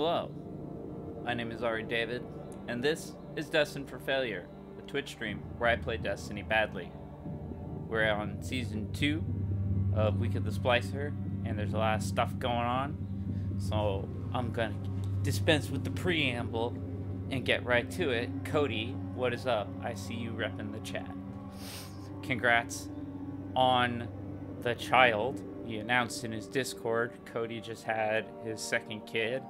Hello, my name is Ari David, and this is Destined for Failure, a Twitch stream where I play Destiny badly. We're on season 2 of Week of the Splicer, and there's a lot of stuff going on, so I'm gonna dispense with the preamble and get right to it. Cody, what is up? I see you repping the chat. Congrats on the child. He announced in his Discord, Cody just had his second kid,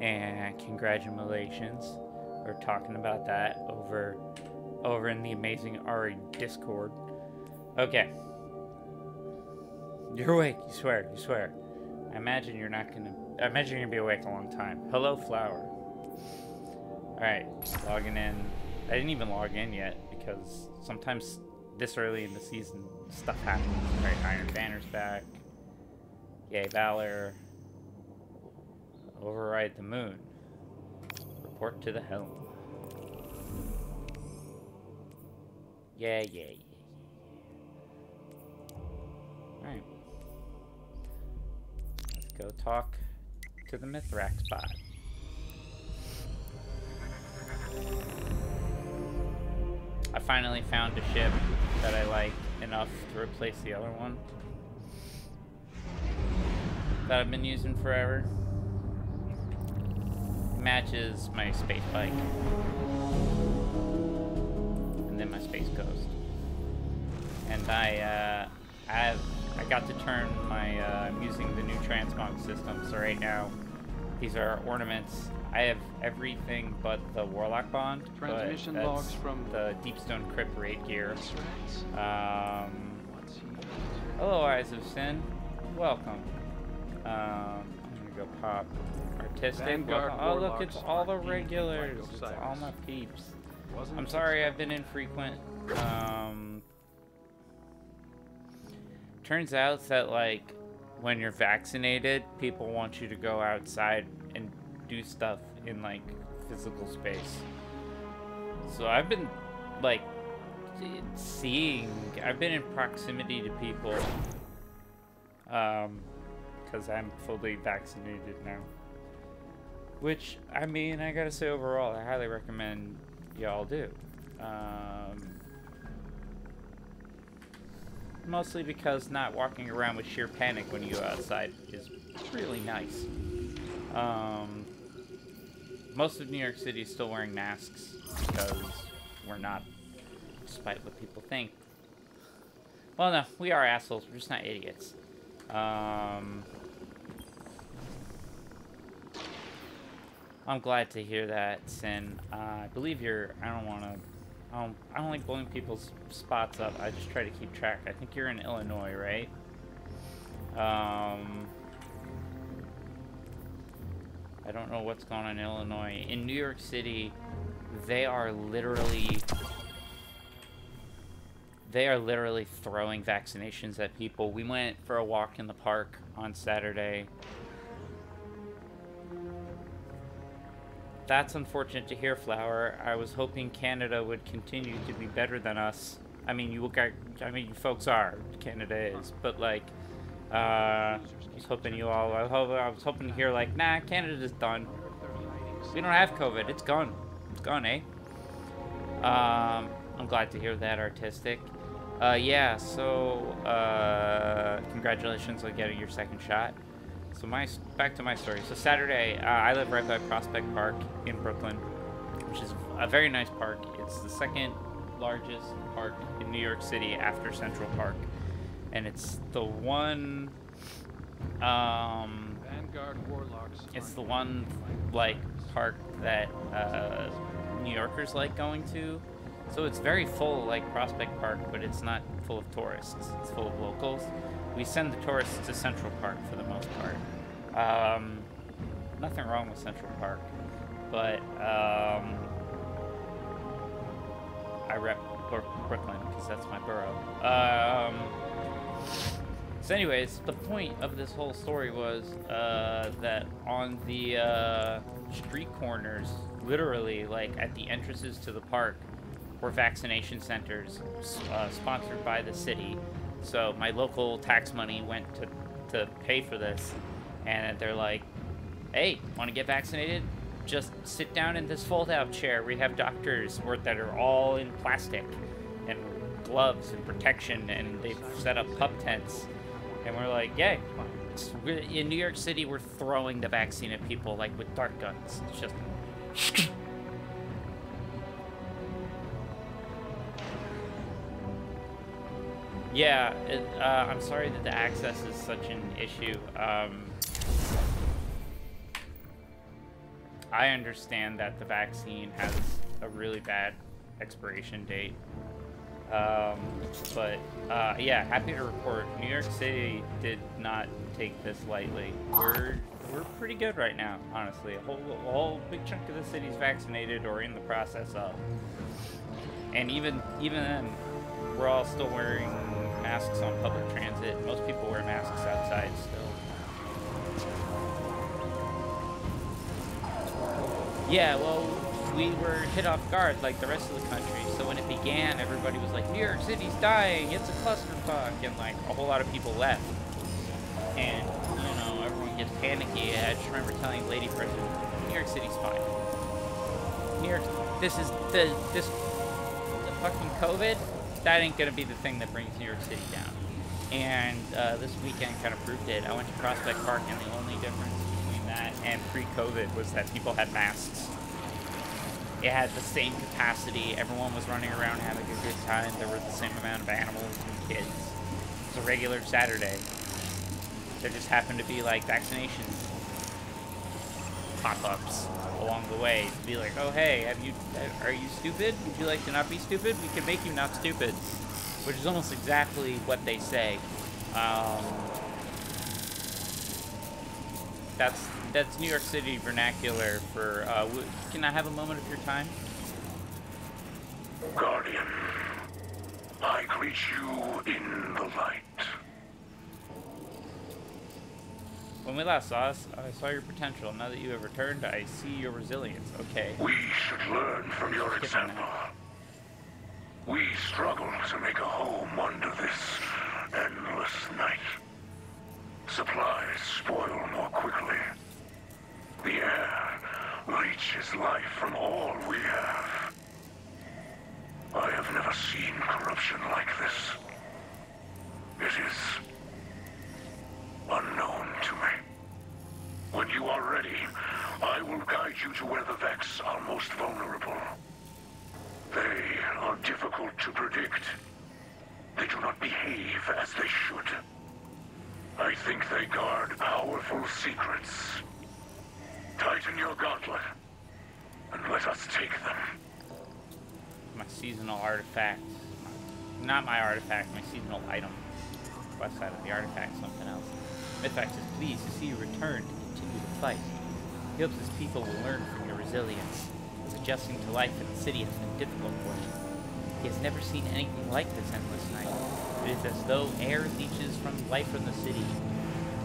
and congratulations. We're talking about that over over in the amazing Ari Discord. Okay. You're awake, you swear, you swear. I imagine you're not gonna I imagine you're gonna be awake a long time. Hello flower. Alright, logging in. I didn't even log in yet because sometimes this early in the season stuff happens. Alright, Iron Banner's back. Yay, Valor. Override the moon. Report to the helm. Yeah, yeah, yeah. Alright. Let's go talk to the Mithrax bot. I finally found a ship that I like enough to replace the other one that I've been using forever. Matches my space bike. And then my space ghost. And I, uh, I have, I got to turn my, uh, I'm using the new transmog system, so right now, these are ornaments. I have everything but the Warlock Bond. Transmission logs from the Deepstone Crypt Raid gear. Um, hello, Eyes of Sin. Welcome. Um, I'm gonna go pop Vanguard Welcome. Oh, look, it's all the regulars. It's all my peeps. I'm sorry I've been infrequent. Um, turns out that like when you're vaccinated, people want you to go outside and do stuff in like physical space. So I've been like seeing. I've been in proximity to people. Um, because I'm fully vaccinated now. Which, I mean, I gotta say overall, I highly recommend y'all do. Um, mostly because not walking around with sheer panic when you go outside is really nice. Um, most of New York City is still wearing masks because we're not, despite what people think. Well, no, we are assholes. We're just not idiots. Um, I'm glad to hear that, Sin. Uh, I believe you're. I don't want to. Don't, I don't like blowing people's spots up. I just try to keep track. I think you're in Illinois, right? Um, I don't know what's going on in Illinois. In New York City, they are literally. They are literally throwing vaccinations at people. We went for a walk in the park on Saturday. That's unfortunate to hear, Flower. I was hoping Canada would continue to be better than us. I mean, you guys, I mean, you folks are. Canada is, but like, uh, I was hoping you all. I, hope, I was hoping to hear like, nah, Canada's done. We don't have COVID. It's gone. It's gone, eh? Um, I'm glad to hear that, artistic. Uh, yeah. So, uh, congratulations on getting your second shot. So my back to my story. So Saturday, uh, I live right by Prospect Park in Brooklyn, which is a very nice park. It's the second largest park in New York City after Central Park, and it's the one. Um, Vanguard Warlocks. it's the one like park that uh, New Yorkers like going to. So it's very full like Prospect Park, but it's not full of tourists. It's full of locals. We send the tourists to Central Park for the most part. Um, nothing wrong with Central Park, but um, I rep Brook- Brooklyn because that's my borough. Um, so, anyways, the point of this whole story was uh, that on the uh, street corners, literally, like at the entrances to the park, were vaccination centers uh, sponsored by the city. So my local tax money went to to pay for this, and they're like, hey, want to get vaccinated? Just sit down in this fold-out chair. We have doctors that are all in plastic and gloves and protection, and they've set up pup tents. And we're like, yay. In New York City, we're throwing the vaccine at people like with dart guns. It's just. Yeah, it, uh, I'm sorry that the access is such an issue. Um, I understand that the vaccine has a really bad expiration date. Um, but uh, yeah, happy to report New York City did not take this lightly. We're we're pretty good right now, honestly. A whole a whole big chunk of the city's vaccinated or in the process of. And even even then, we're all still wearing masks on public transit. Most people wear masks outside still. Yeah, well, we were hit off guard like the rest of the country. So when it began, everybody was like, New York City's dying, it's a clusterfuck, and like a whole lot of people left. And, you know, everyone gets panicky. I just remember telling Lady President, New York City's fine. New York, this is the, this, the fucking COVID, that ain't gonna be the thing that brings New York City down. And uh, this weekend kind of proved it. I went to Prospect Park, and the only difference between that and pre-COVID was that people had masks. It had the same capacity. Everyone was running around having a good time. There were the same amount of animals and kids. It's a regular Saturday. There just happened to be like vaccination pop-ups along the way to be like, oh hey, have you, are you stupid? Would you like to not be stupid? We can make you not stupid, which is almost exactly what they say. Um, that's that's New York City vernacular for. Uh, can I have a moment of your time? Guardian, I greet you in the light. When we last saw us, I saw your potential. Now that you have returned, I see your resilience. Okay. We should learn from your example. We struggle to make a home under this endless night. Supplies spoil more quickly. The air leeches life from all we have. I have never seen corruption like this. It is unknown to me. When you are ready, I will guide you to where the Vex are most vulnerable. They are difficult to predict. They do not behave as they should. I think they guard powerful secrets. Tighten your gauntlet, and let us take them. My seasonal artifact. Not my artifact, my seasonal item. West side of the artifact, something else. Mithrax is pleased to see you return to continue the fight. He hopes his people will learn from your resilience, as adjusting to life in the city has been difficult for him. He has never seen anything like this endless night. It is as though air leeches from life from the city.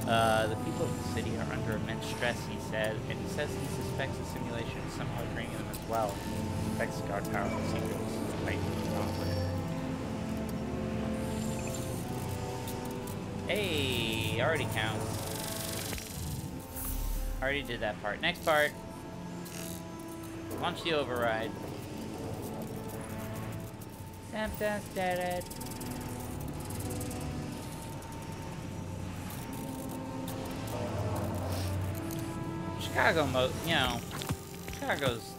Uh, the people of the city are under immense stress, he said, and he says he suspects the simulation is somehow draining them as well. Vex guard powerful secrets, might conflict. Hey, already counts. Already did that part. Next part. Launch the override. Sometimes dead. Chicago, mo you know, Chicago's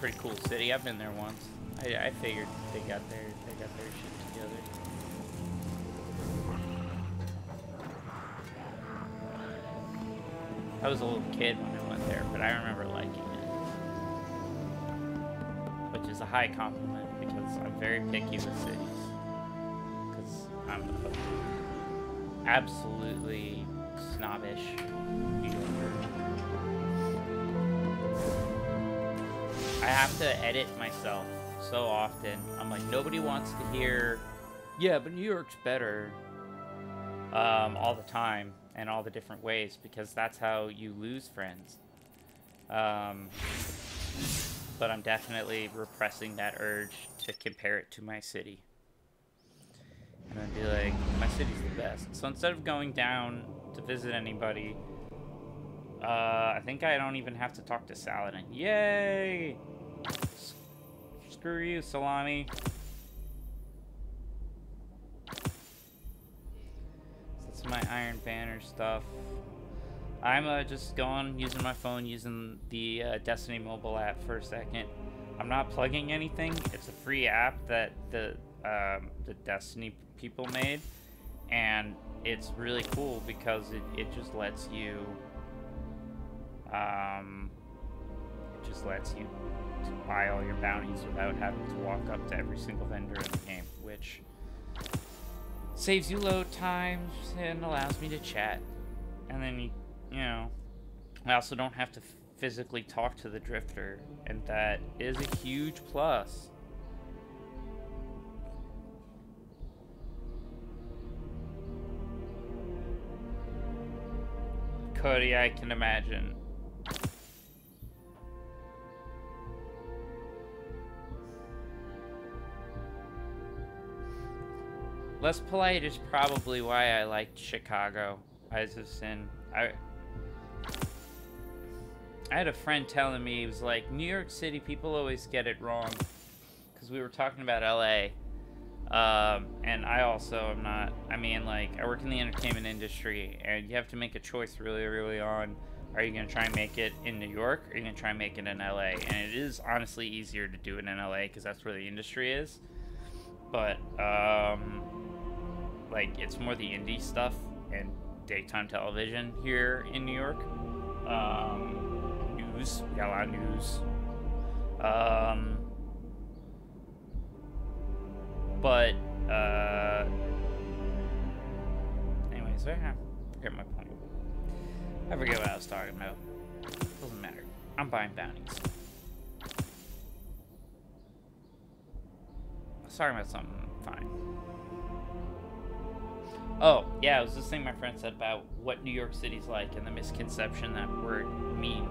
pretty cool city. I've been there once. I, I figured they got their they got their shit together. I was a little kid when I went there, but I remember liking it. Which is a high compliment because I'm very picky with cities. Because I'm absolutely snobbish. I have to edit myself so often. I'm like, nobody wants to hear, yeah, but New York's better um, all the time and all the different ways because that's how you lose friends. Um, but I'm definitely repressing that urge to compare it to my city. And I'd be like, my city's the best. So instead of going down to visit anybody, Uh, I think I don't even have to talk to Saladin. Yay! S screw you, Salami. That's my Iron Banner stuff. I'm uh, just going, using my phone, using the uh, Destiny mobile app for a second. I'm not plugging anything. It's a free app that the um, the Destiny people made, and it's really cool because it, it just lets you um, it just lets you buy all your bounties without having to walk up to every single vendor in the game, saves you load times and allows me to chat. And then you, you know, I also don't have to physically talk to the drifter, and that is a huge plus. Cody, I can imagine. Less polite is probably why I liked Chicago. Eyes of Sin. I I had a friend telling me, he was like, New York City, people always get it wrong. Because we were talking about LA. Um, and I also am not, I mean, like, I work in the entertainment industry, and you have to make a choice really, really on, are you going to try and make it in New York, or are you going to try and make it in LA? And it is honestly easier to do it in LA, because that's where the industry is. But, um, like, it's more the indie stuff and daytime television here in New York. Um, news. We got a lot of news. Um, but, uh, anyways, I forget my point. I forget what I was talking about. Doesn't matter. I'm buying bounties. I was talking about something fine. Oh, yeah, it was this thing my friend said about what New York City's like and the misconception that we're mean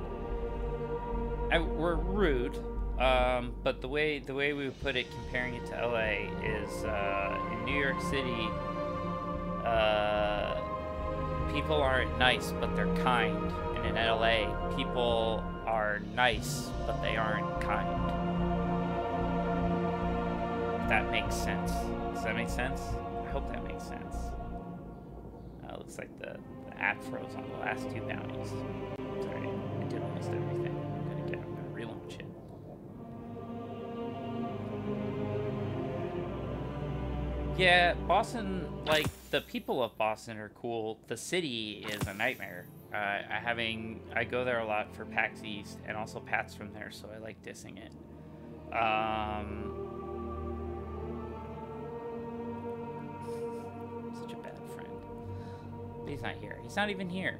I, we're rude, um, but the way the way we would put it, comparing it to LA, is uh, in New York City, uh, people aren't nice, but they're kind, and in LA, people are nice, but they aren't kind. If that makes sense. Does that make sense? I hope that makes sense. Looks like the, the app froze on the last two bounties. Sorry, I did almost everything. I'm gonna get out gonna relaunch it. Yeah, Boston, like, the people of Boston are cool. The city is a nightmare. Uh, having, I go there a lot for PAX East, and also Pat's from there, so I like dissing it. Um, he's not here. He's not even here.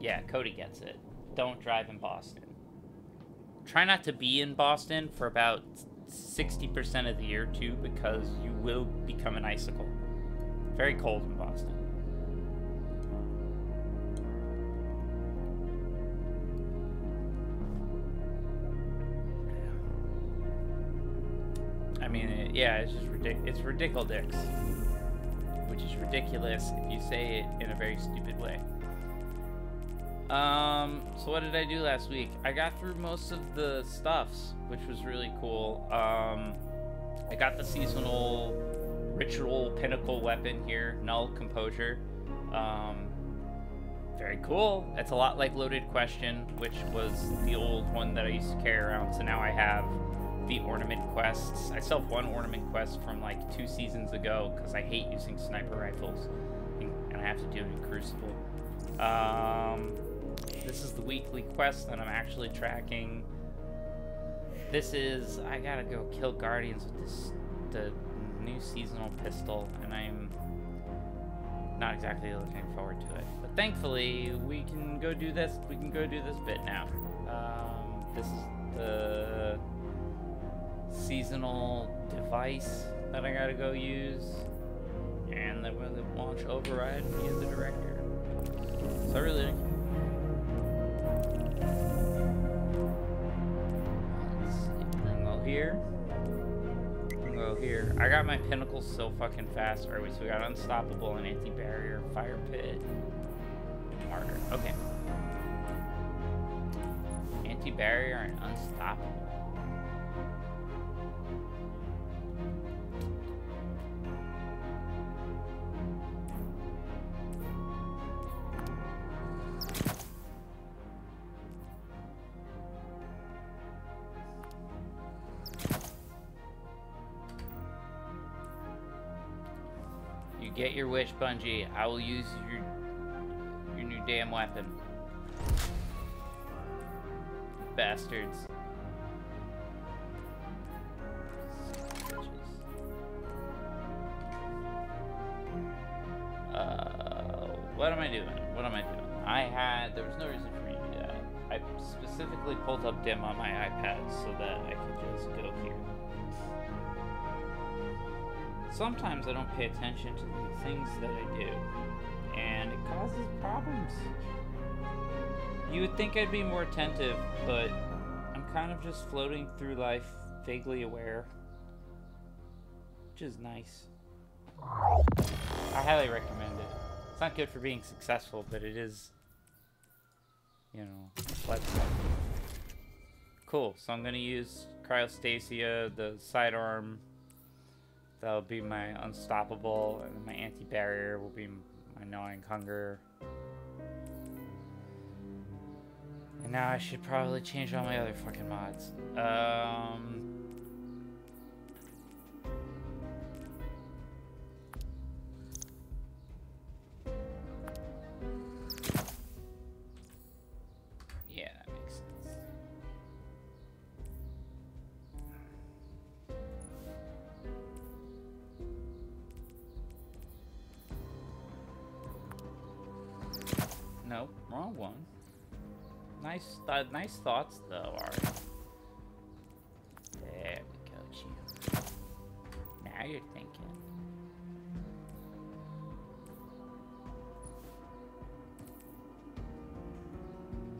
Yeah, Cody gets it. Don't drive in Boston. Try not to be in Boston for about 60% of the year too because you will become an icicle. Very cold in Boston. I mean, yeah, it's just ridiculous. It's ridiculous, which is ridiculous if you say it in a very stupid way. Um, so what did I do last week? I got through most of the stuffs, which was really cool. Um, I got the seasonal ritual pinnacle weapon here, Null Composure. Um, very cool. It's a lot like Loaded Question, which was the old one that I used to carry around, so now I have the ornament quests. I still have one ornament quest from like two seasons ago, because I hate using sniper rifles, and I have to do it in Crucible. Um, this is the weekly quest that I'm actually tracking. This is, I gotta go kill guardians with this, the new seasonal pistol, and I'm not exactly looking forward to it. But thankfully, we can go do this, we can go do this bit now. Um, this is the seasonal device that I gotta go use, and then we'll launch override via the director. So really here. Go here. I got my pinnacles so fucking fast. Alright, so we got Unstoppable and Anti-Barrier Fire Pit. harder. Okay. Anti-barrier and unstoppable. Get your wish, Bungie. I will use your your new damn weapon. Bastards. Uh, what am I doing? What am I doing? I had, there was no reason for me to do that. I specifically pulled up DIM on my iPad so that I could just go here. Sometimes I don't pay attention to the things that I do, and it causes problems. You would think I'd be more attentive, but I'm kind of just floating through life vaguely aware, which is nice. I highly recommend it. It's not good for being successful, but it is, you know, what. Cool, so I'm gonna use Cryosthesia, the sidearm. That'll be my unstoppable, and my anti-barrier will be my gnawing hunger. And now I should probably change all my other fucking mods. Um... Nice, uh, nice thoughts though, Ari. There we go. Now you're thinking.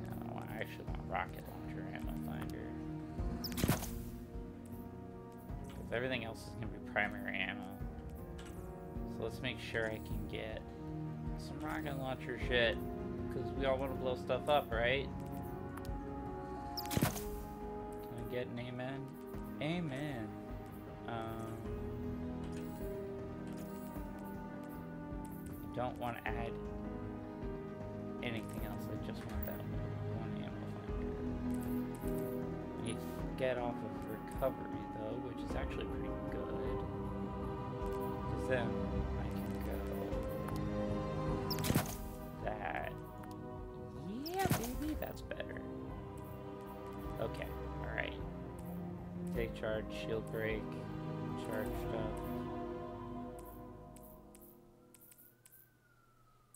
No, I actually want rocket launcher ammo finder. Because everything else is gonna be primary ammo. So let's make sure I can get some rocket launcher shit. Because we all want to blow stuff up, right? Get an amen? Amen. Um, don't want to add anything else. I just want that one need to get off of recovery though, which is actually pretty good. Because then charge, shield break, charged up.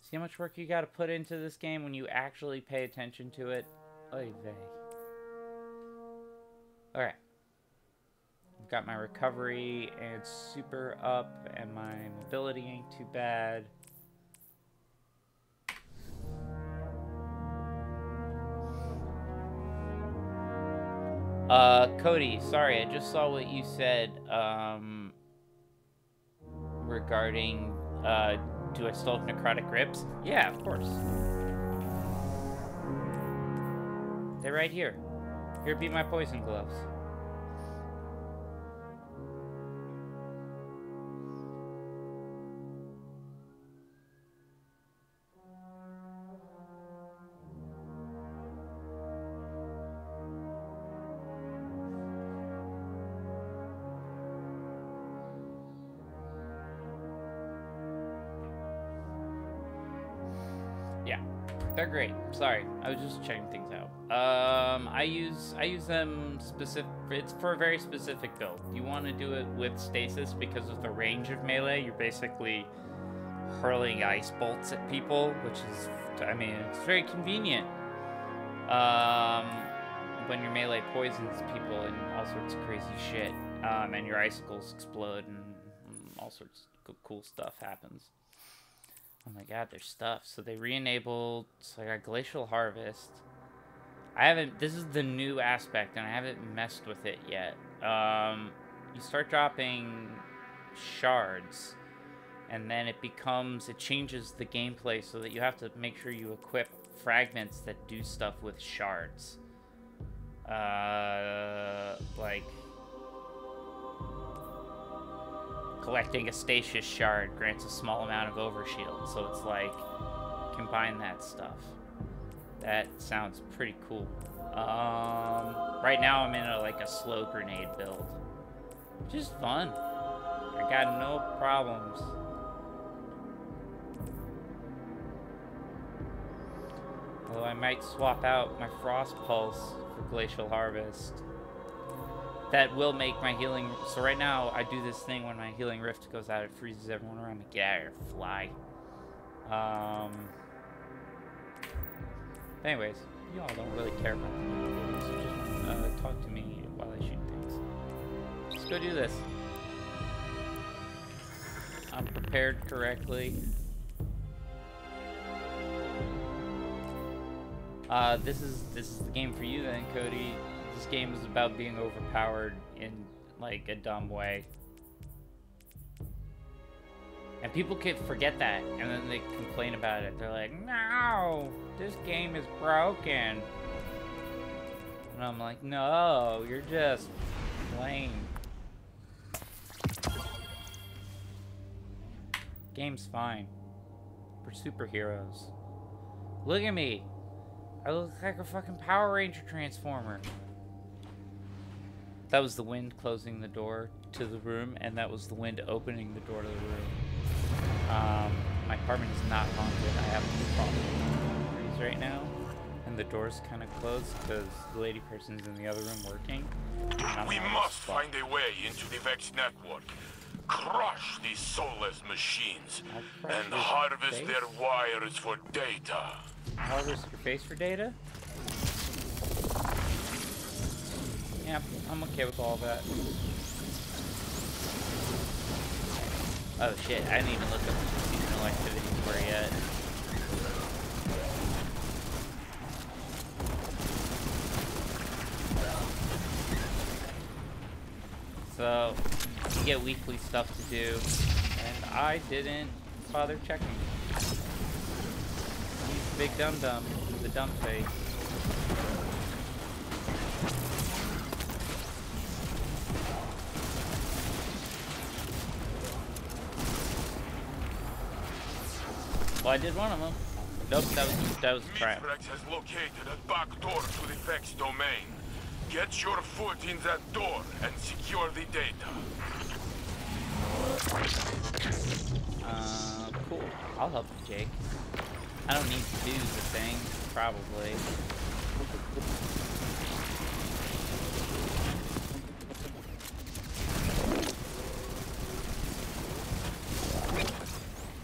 See how much work you gotta put into this game when you actually pay attention to it? Oy vey. Alright. I've got my recovery and super up and my mobility ain't too bad. Uh, Cody, sorry, I just saw what you said, um, regarding, uh, do I still have necrotic grips? Yeah, of course. They're right here. Here be my poison gloves. They're great. Sorry, I was just checking things out. Um, I use I use them specific. It's for a very specific build. You want to do it with stasis because of the range of melee. You're basically hurling ice bolts at people, which is, I mean, it's very convenient. Um, when your melee poisons people and all sorts of crazy shit, um, and your icicles explode and, all sorts of cool stuff happens. Oh my god, there's stuff. So they re-enabled, so I got Glacial Harvest. I haven't, this is the new aspect, and I haven't messed with it yet. Um, you start dropping shards, and then it becomes it changes the gameplay so that you have to make sure you equip fragments that do stuff with shards. Uh, like collecting a stasis shard grants a small amount of overshield, so it's like combine that stuff. That sounds pretty cool. Um, right now I'm in a, like a slow grenade build. Just fun. I got no problems. Although I might swap out my Frost Pulse for Glacial Harvest. That will make my healing... So right now, I do this thing when my healing rift goes out, it freezes everyone around me. Get out here, fly. Um... Anyways, you all don't really care about the so just uh, talk to me while I shoot things. Let's go do this. I'm prepared correctly. Uh, this is this is the game for you then, Cody. This game is about being overpowered in like a dumb way. And people can forget that, and then they complain about it. They're like, no, this game is broken. And I'm like, no, you're just lame. Game's fine. We're superheroes. Look at me. I look like a fucking Power Ranger Transformer. That was the wind closing the door to the room, and that was the wind opening the door to the room. Um, my apartment is not haunted. I have a problem with right now, and the door's kind of closed because the lady person's in the other room working. We must find a way into the Vex network. Crush these soulless machines and harvest their wires for data. Harvest your face for data? Yeah, I'm okay with all that. Oh shit, I didn't even look up seasonal activities for yet. So, you get weekly stuff to do, and I didn't bother checking. He's big dum dum, the dumb face. Well, I did one of them. Nope, that was that was a trap. has located a back door to the Vex domain. Get your foot in that door and secure the data. Uh, cool. I'll help you, Jake. I don't need to do the thing, probably.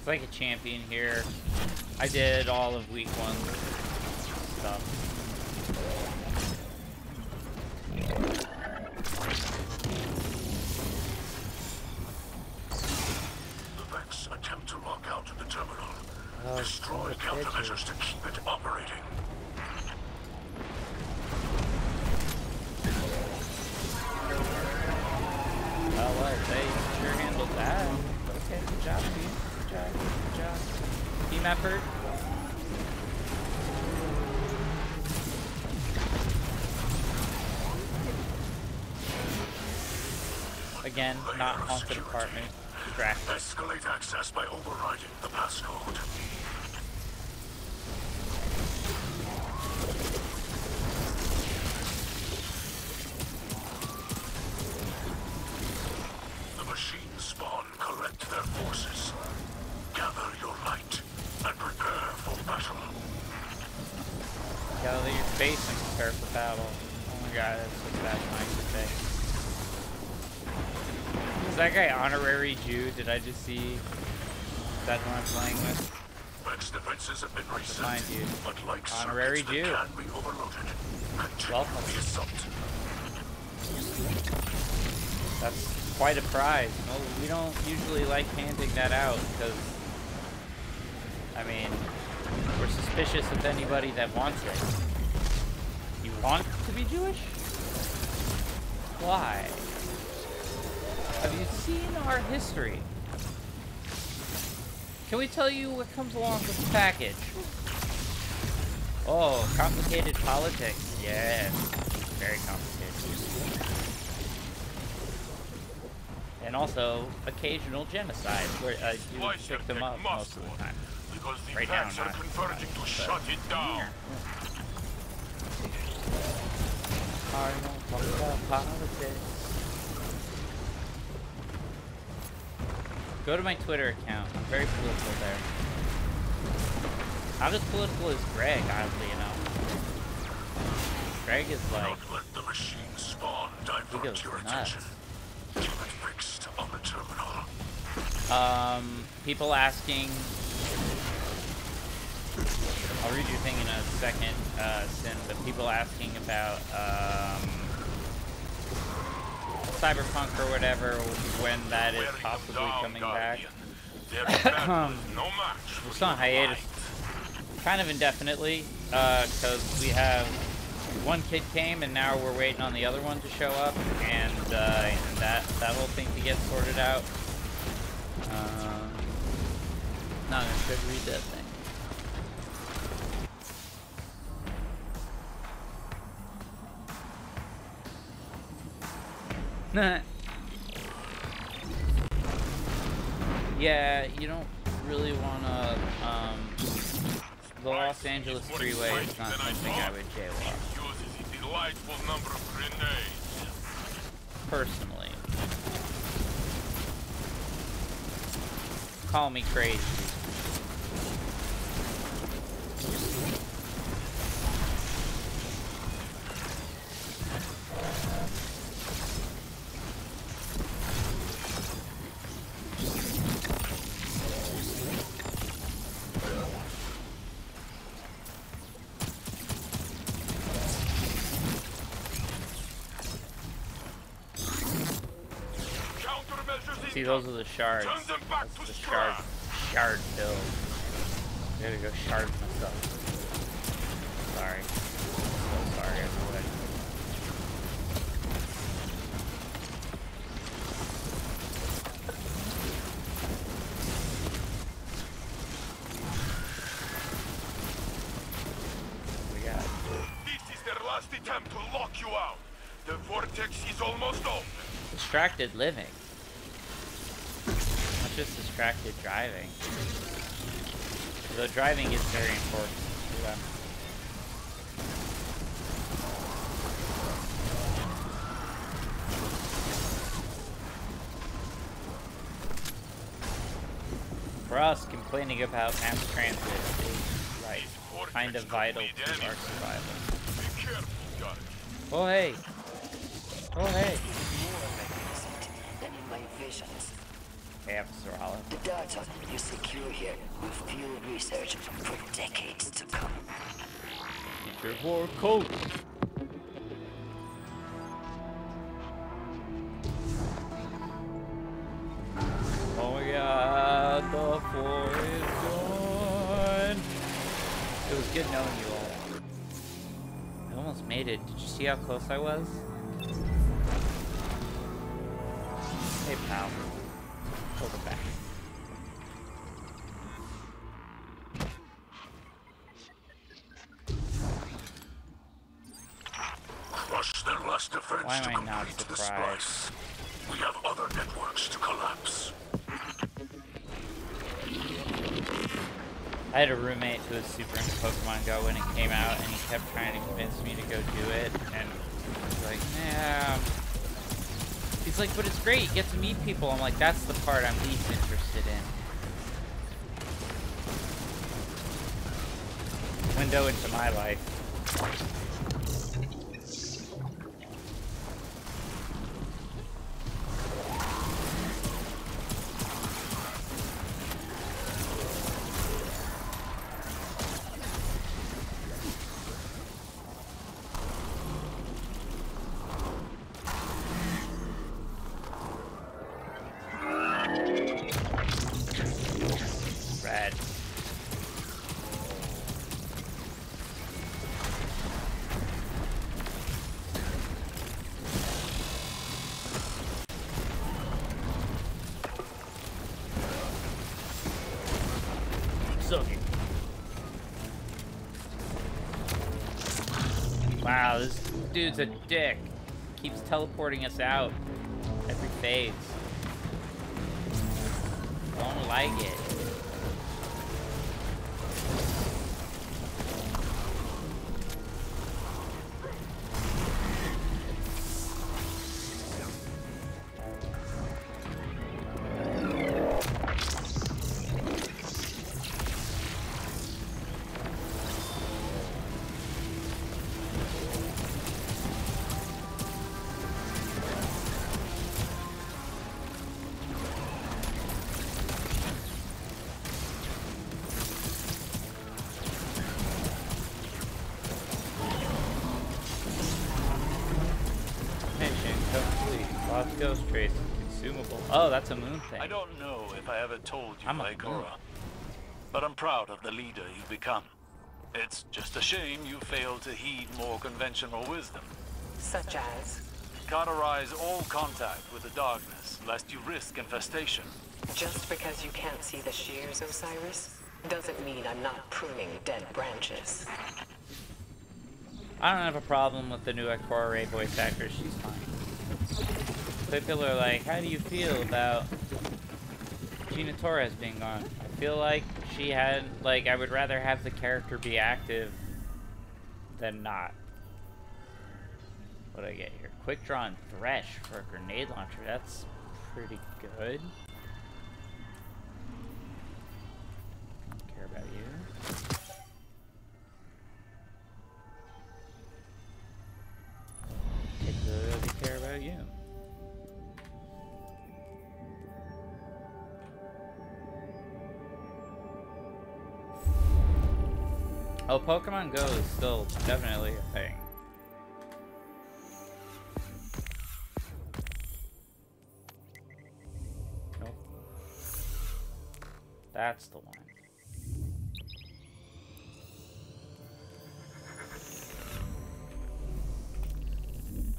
Like a champion here. I did all of week one stuff. Overloaded. Continue Welcome. That's quite a prize. No, we don't usually like handing that out because, I mean, we're suspicious of anybody that wants it. You want to be Jewish? Why? Have you seen our history? Can we tell you what comes along with the package? Oh, complicated politics. Yes. Very complicated. And also, occasional genocide, where I do pick them up most of the time. Because the Right now, are converging to shut it down. I don't talk about politics. Go to my Twitter account. I'm very political there. Not as political as Greg, oddly enough. Greg is like, Don't let the machine spawn divert your nuts. attention. Keep it fixed on the terminal. Um, people asking. I'll read your thing in a second, uh, Sin, but people asking about um, Cyberpunk or whatever, when that is possibly coming back. Guardian. Their battle is no match for It's on hiatus kind of indefinitely, because we have one kid came and now we're waiting on the other one to show up, and, uh, and that that whole thing to get sorted out. Um, not gonna try to read that thing. Yeah, you don't really wanna, um, the Los Angeles freeway is not something I would jaywalk, Uses a delightful number of grenades. personally. Call me crazy. Those are the shards. Turn them back That's the shard, shard build. I gotta go shard myself. Sorry. So sorry, everybody. We got This is their last attempt to lock you out. The vortex is almost open. distracted living. Driving is very important to them. For us, complaining about mass transit is like kind of vital to our survival. Be careful, guys. Oh hey! Oh hey! more magnificent than in my visions. Hey, Officer The data you secure here will fuel research for decades to come. Your war coat. Oh my god, the floor is gone. It was good knowing you all. I almost made it. Did you see how close I was? Like, but it's great, you get to meet people. I'm like, that's the part I'm least interested in. Window into my life. Red. Wow, this dude's a dick. Keeps teleporting us out every phase. Don't like it. You, I'm a Lycora, moon. but I'm proud of the leader you've become. It's just a shame you failed to heed more conventional wisdom. Such as? Cauterize all contact with the darkness, lest you risk infestation. Just because you can't see the shears, Osiris, doesn't mean I'm not pruning dead branches. I don't have a problem with the new Ikora Rey voice actor. She's fine. People are like, how do you feel about Gina Torres being gone? I feel like she had, like, I would rather have the character be active than not. What do I get here? Quick draw and thresh for a grenade launcher. That's pretty good. Don't care about you. Oh, Pokemon Go is still definitely a thing. Nope. That's the one.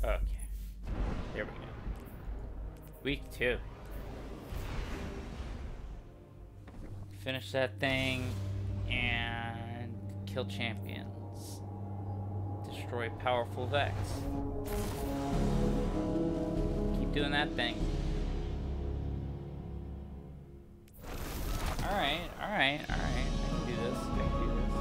Okay. There we go. Week two. Finish that thing and kill champions. Destroy powerful Vex. Keep doing that thing. Alright, alright, alright. I can do this. I can do this.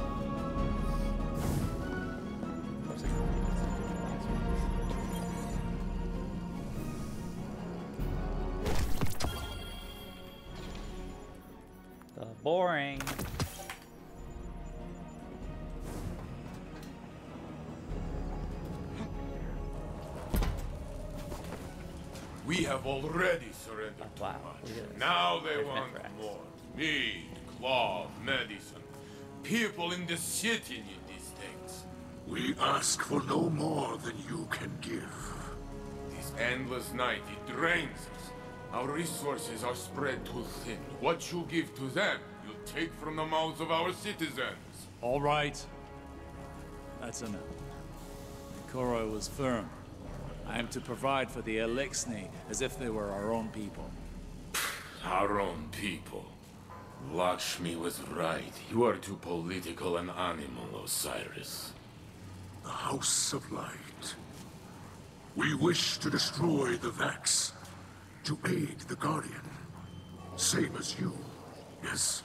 Of course We have already surrendered Oh, too much. Look at this. Now they There's want Mithrax. more. Meat, cloth, medicine. People in the city need these things. We ask for no more than you can give. This endless night, it drains us. Our resources are spread too thin. What you give to them, you take from the mouths of our citizens. All right. That's enough. Koro was firm. I am to provide for the Eliksni as if they were our own people. Our own people. Lakshmi was right. You are too political an animal, Osiris. The House of Light. We wish to destroy the Vex. To aid the Guardian. Same as you. Yes.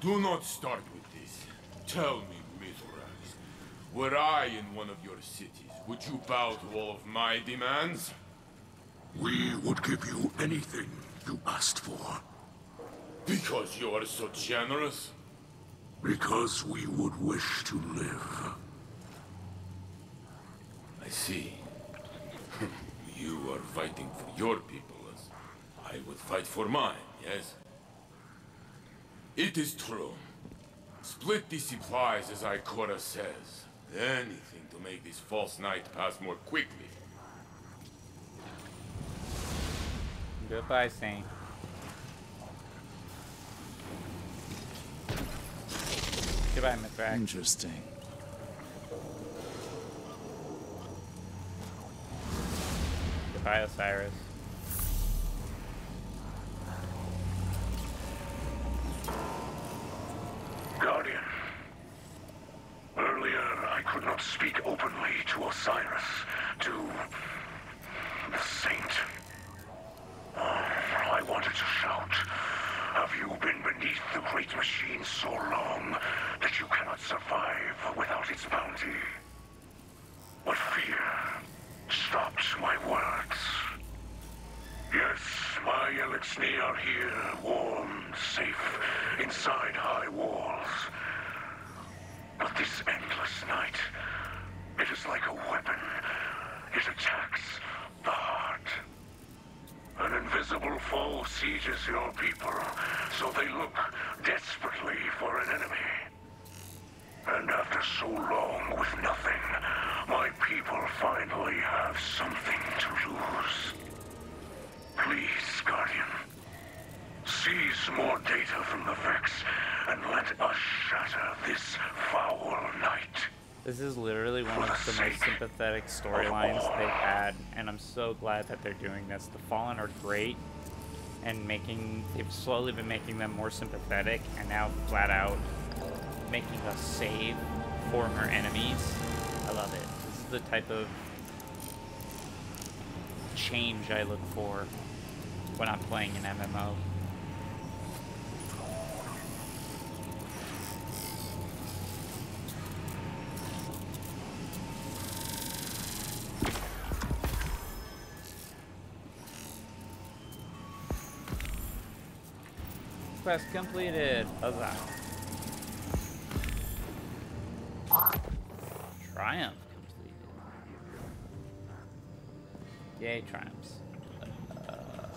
Do not start with this. Tell me, Mithrax, were I in one of your cities, would you bow to all of my demands? We would give you anything you asked for. Because you are so generous? Because we would wish to live. I see. you are fighting for your people as I would fight for mine, yes? It is true. Split the supplies as Ikora says. Anything to make this false night pass more quickly. Goodbye, Saint. Goodbye, Mithrax. Interesting. Goodbye, Osiris. not speak openly to Osiris, to the saint. Oh, I wanted to shout. Have you been beneath the great machine so long that you cannot survive without its bounty? But fear stopped my words. Yes, my Eliksni are here, warm, safe, inside high walls. But this endless night, it is like a weapon. It attacks the heart. An invisible foe sieges your people, so they look desperately for an enemy. And after so long with nothing, my people finally have something to lose. Please, Guardian. Seize more data from the Vex, and let us shatter this foul night. This is literally one of the most sympathetic storylines they've had, and I'm so glad that they're doing this. The Fallen are great, and making they've slowly been making them more sympathetic, and now flat out making us save former enemies. I love it. This is the type of change I look for when I'm playing an MMO. Quest completed. Huzzah. Triumph completed. Yay, triumphs. Uh.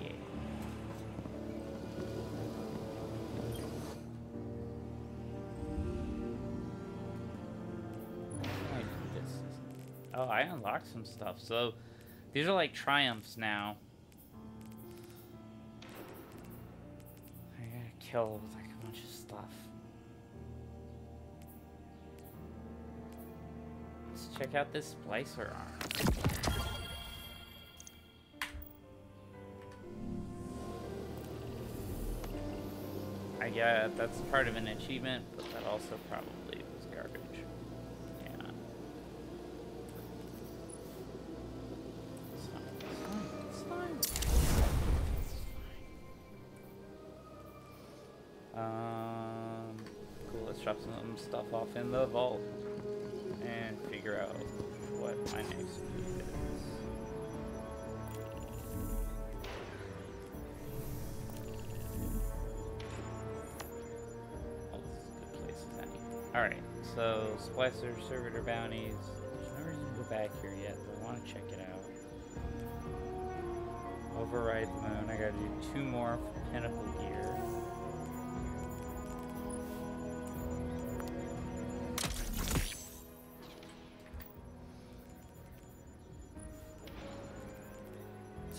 Yeah. Oh, I unlocked some stuff. So these are like triumphs now. Kill like a bunch of stuff. Let's check out this splicer arm. I get that's part of an achievement, but that also probably stuff off in the vault and figure out what my next move is. Oh, this is a good place as any. Alright, so Splicer, Servitor Bounties. There's no reason to go back here yet, but I want to check it out. Override the moon. I gotta do two more for Pinnacle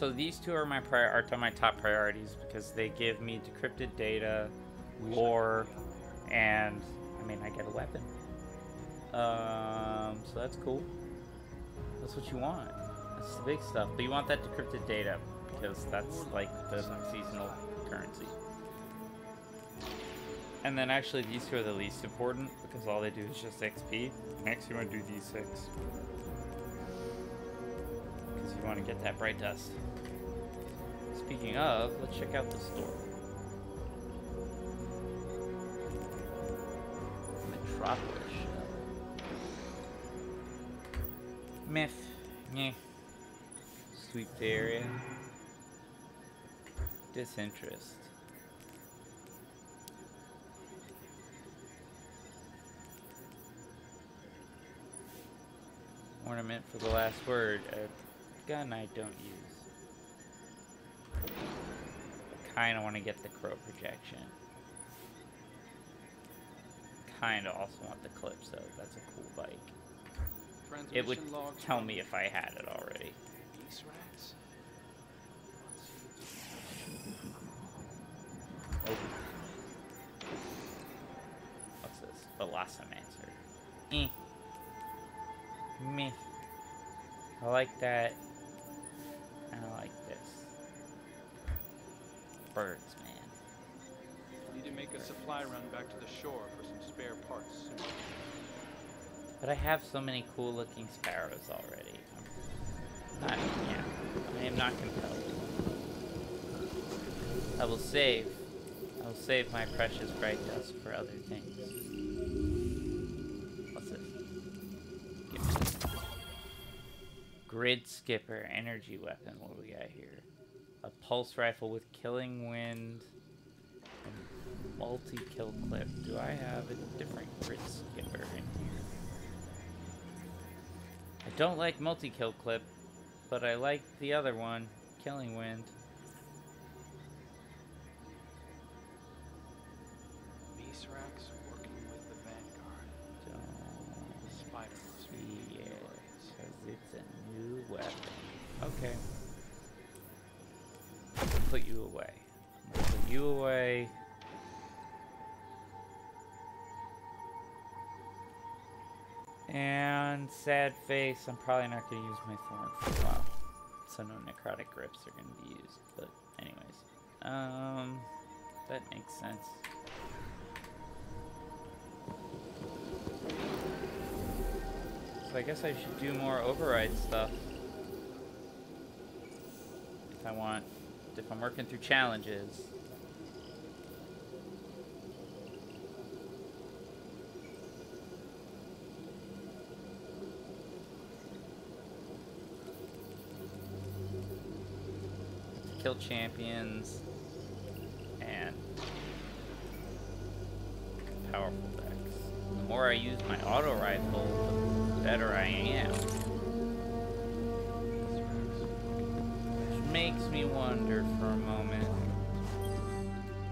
So these two are my prior are to my top priorities because they give me decrypted data, lore, and I mean I get a weapon. Um, so that's cool. That's what you want. That's the big stuff. But you want that decrypted data because that's like the seasonal currency. And then actually these two are the least important because all they do is just XP. Next you want to do D6. Because you want to get that bright dust. Speaking of, let's check out the store. Metropolis. Myth. Meh. Sweep the area. Disinterest. Ornament for the last word. A gun I don't use. Kind of want to get the crow projection. Kind of also want the clip, so that's a cool bike. It would tell me if I had it already. Geese rats. To the shore for some spare parts soon. But I have so many cool looking sparrows already. I'm not, yeah. I am not compelled. I will save. I will save my precious bright dust for other things. What's this? Grid skipper, energy weapon. What do we got here? A pulse rifle with killing wind multi-kill clip. Do I have a different grid skipper in here? I don't like multi-kill clip, but I like the other one, killing wind. Mithrax working with the Vanguard. Don't Spider must be see it, because it's a new weapon. Okay. Put you away. I'm gonna Put you away. And sad face, I'm probably not going to use my thorn for a while. So no necrotic grips are going to be used. But anyways. Um, that makes sense. So I guess I should do more override stuff. If I want, if I'm working through challenges. Kill champions and powerful Vex. The more I use my auto rifle, the better I am. Which makes me wonder for a moment.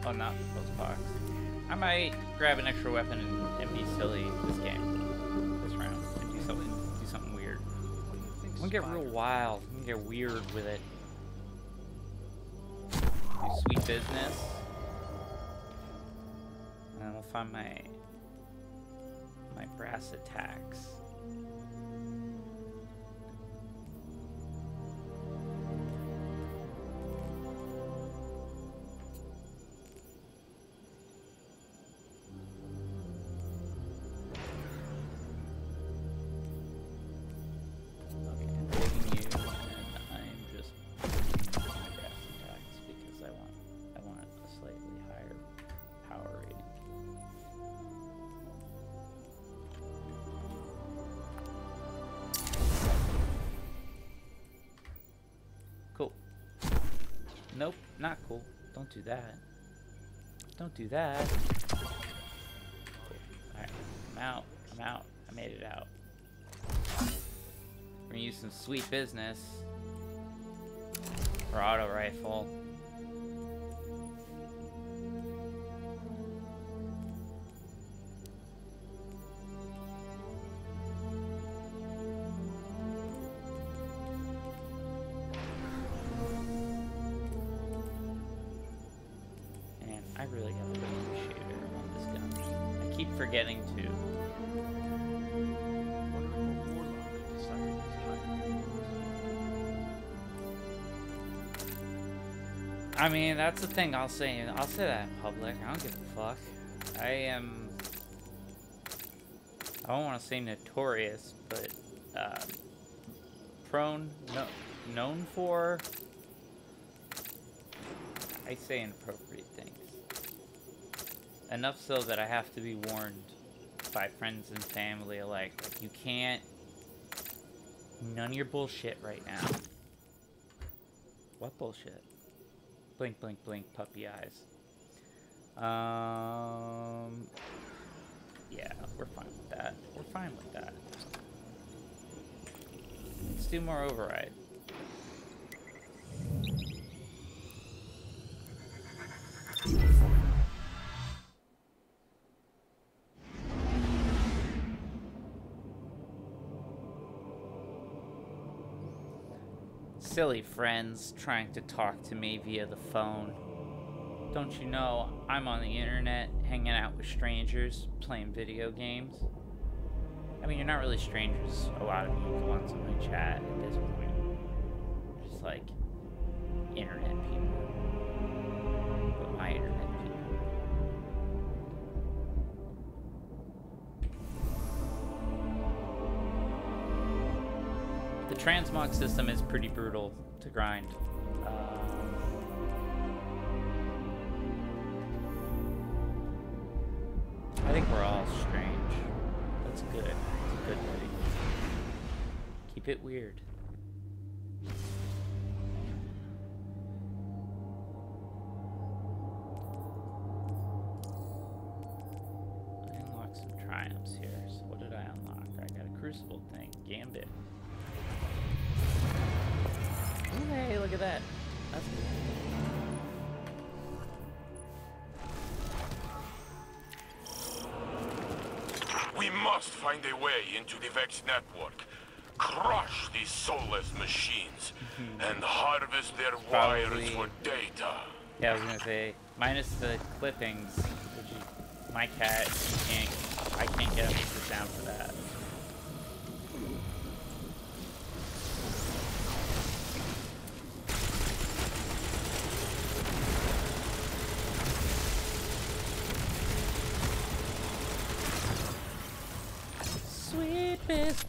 Oh, not the post box. I might grab an extra weapon and, and be silly this game, this round, and do something, do something weird. What do you think? I'm gonna get real wild. I'm gonna get weird with it. Sweet business. And then we'll find my my brass attacks. Not cool. Don't do that. Don't do that. Cool. Alright, I'm out. I'm out. I made it out. We're gonna use some sweet business for auto rifle. That's the thing I'll say. I'll say that in public. I don't give a fuck. I am. I don't want to say notorious, but uh, prone, no, known for. I say inappropriate things. Enough so that I have to be warned by friends and family alike. Like, you can't. None of your bullshit right now. What bullshit? Blink, blink, blink, puppy eyes. Um. Yeah, we're fine with that. We're fine with that. Let's do more override. Silly friends trying to talk to me via the phone. Don't you know I'm on the internet hanging out with strangers playing video games? I mean, you're not really strangers, a lot of you, the on in my chat at this point. Just like internet people. But my internet transmog system is pretty brutal to grind. Um, I think we're all strange. That's good. It's a good thing. Keep it weird. Must find a way into the Vex network. Crush these soulless machines mhm. and harvest their wires for data. Yeah, I was gonna say, minus the clippings, which is, my cat can't, I can't get him to sit down for that.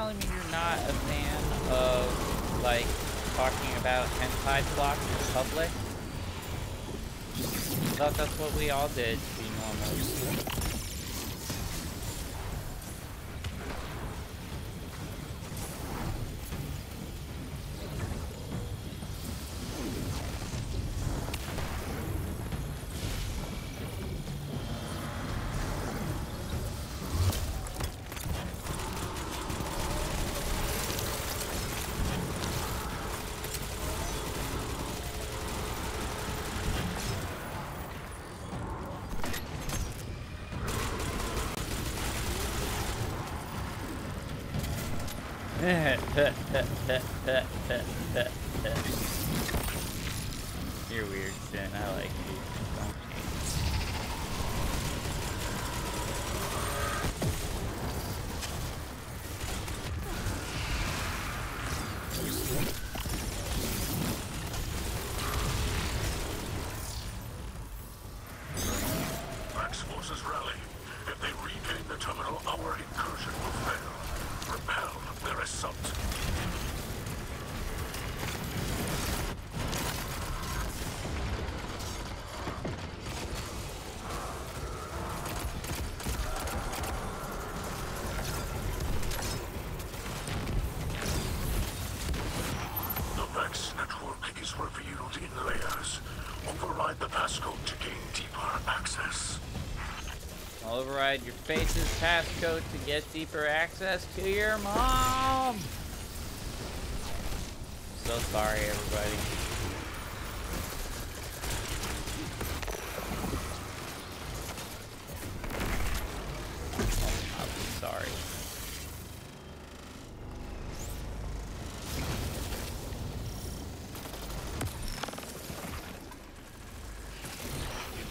telling me you're not a fan of, like, talking about hentai plots in public? I thought that's what we all did to be normal. You're weird, Sin. I like you. Don't change. Vex forces rally. If they regain the terminal, our incursion will fail. Repel their assault. The Vex network is revealed in layers. Override the passcode to gain deeper access. I'll override your face's passcode to get deeper access to your mom. So sorry, everybody. I'm sorry.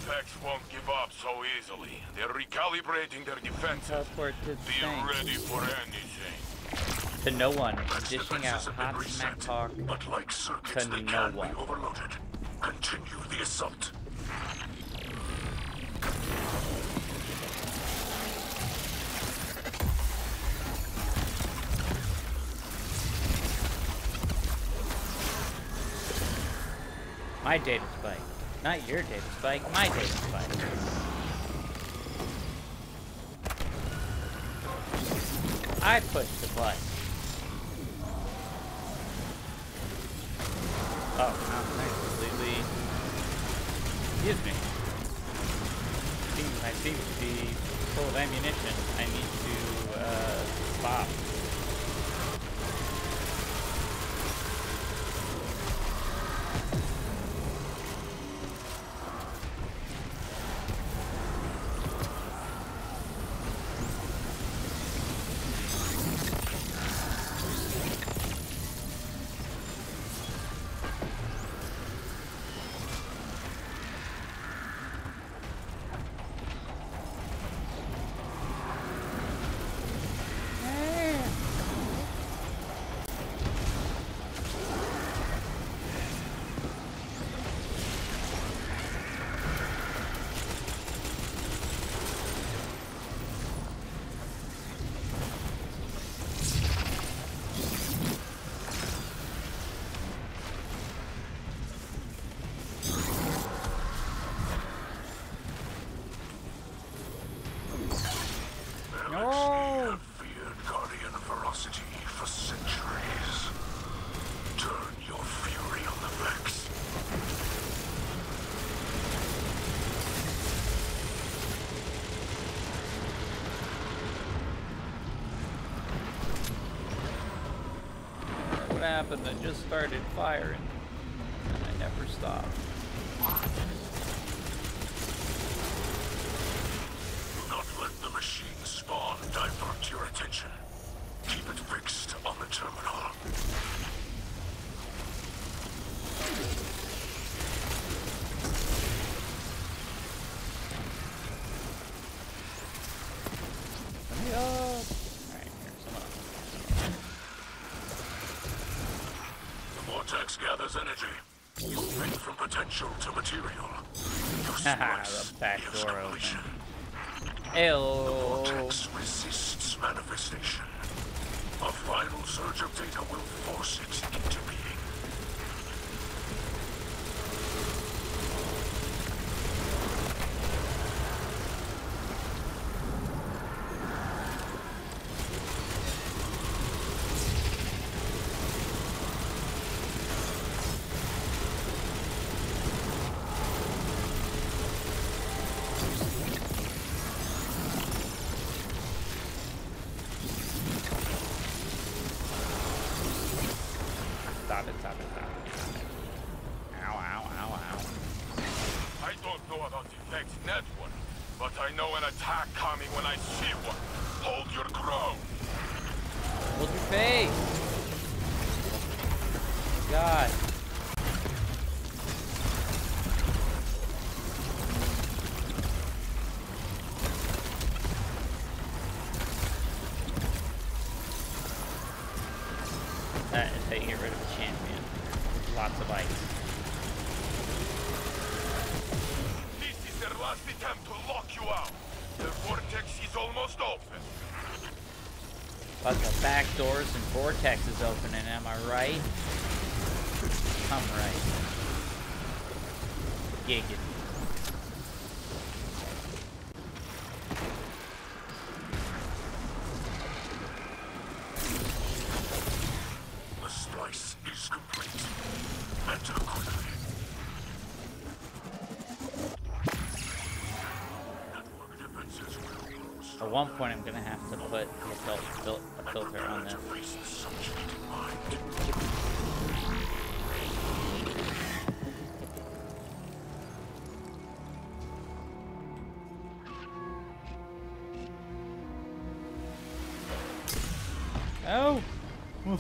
Vex won't give up so easily. They're recalibrating their defenses. Teleport to the Be thing. ready for anything. To no one. Dishing out defenses have been hot smack talk. but like circuits, to they no can one. be overloaded. Continue the assault. My data spike. Not your data spike, my data spike. happened. I just started firing, and I never stopped. Do not let the spawn divert your attention. Keep it fixed on the terminal. Stores and vortexes.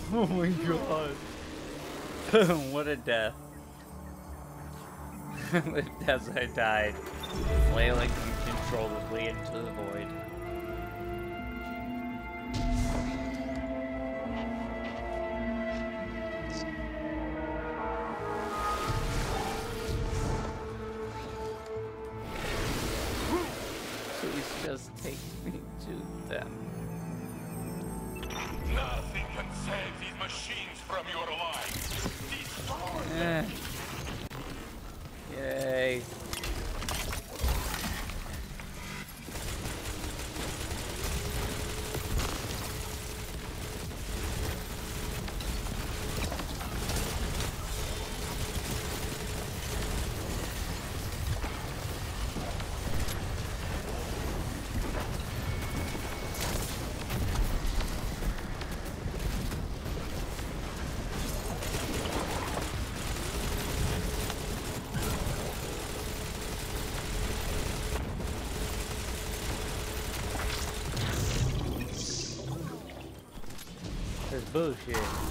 Oh my god. what a death. lived as I died, flailing uncontrollably into the void. bullshit.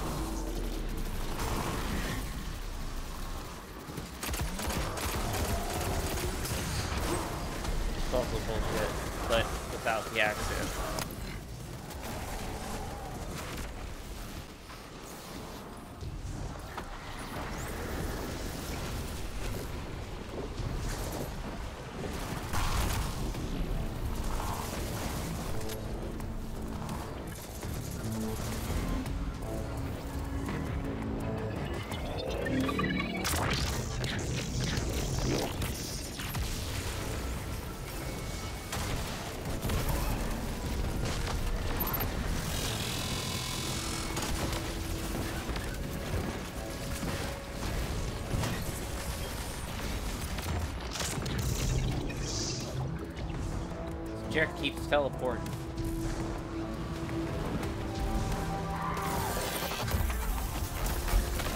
jerk keeps teleporting.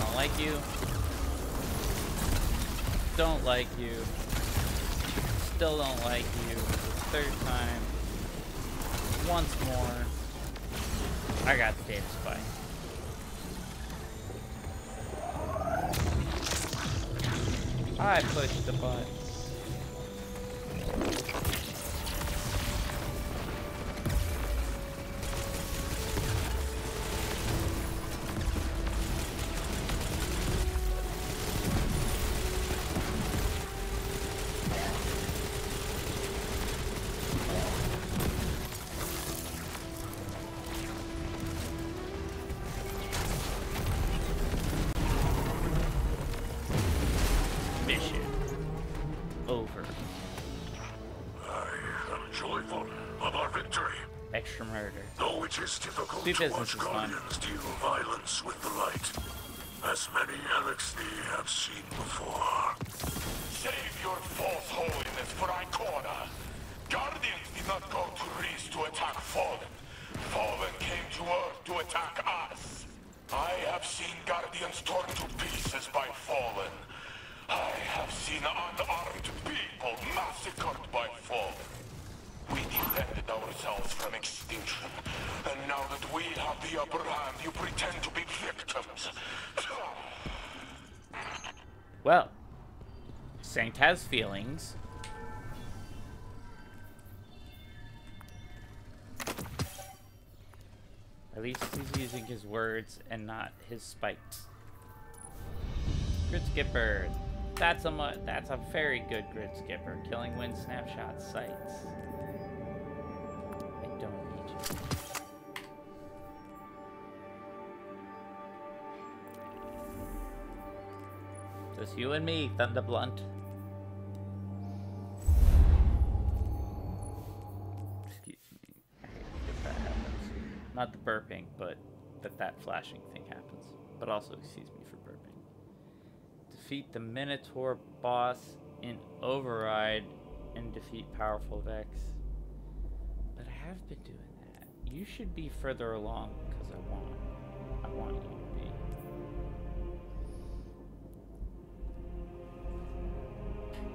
Don't like you. Don't like you. Still don't like Do business is fun. Feelings. At least he's using his words and not his spikes. Grid skipper. That's a that's a very good grid skipper. Killing wind snapshot sites. I don't need you. Just you and me, Thunderblunt. Not the burping, but that that flashing thing happens. But also excuse me for burping. Defeat the Minotaur boss in Override and defeat powerful Vex. But I have been doing that. You should be further along because I want. I want you to be.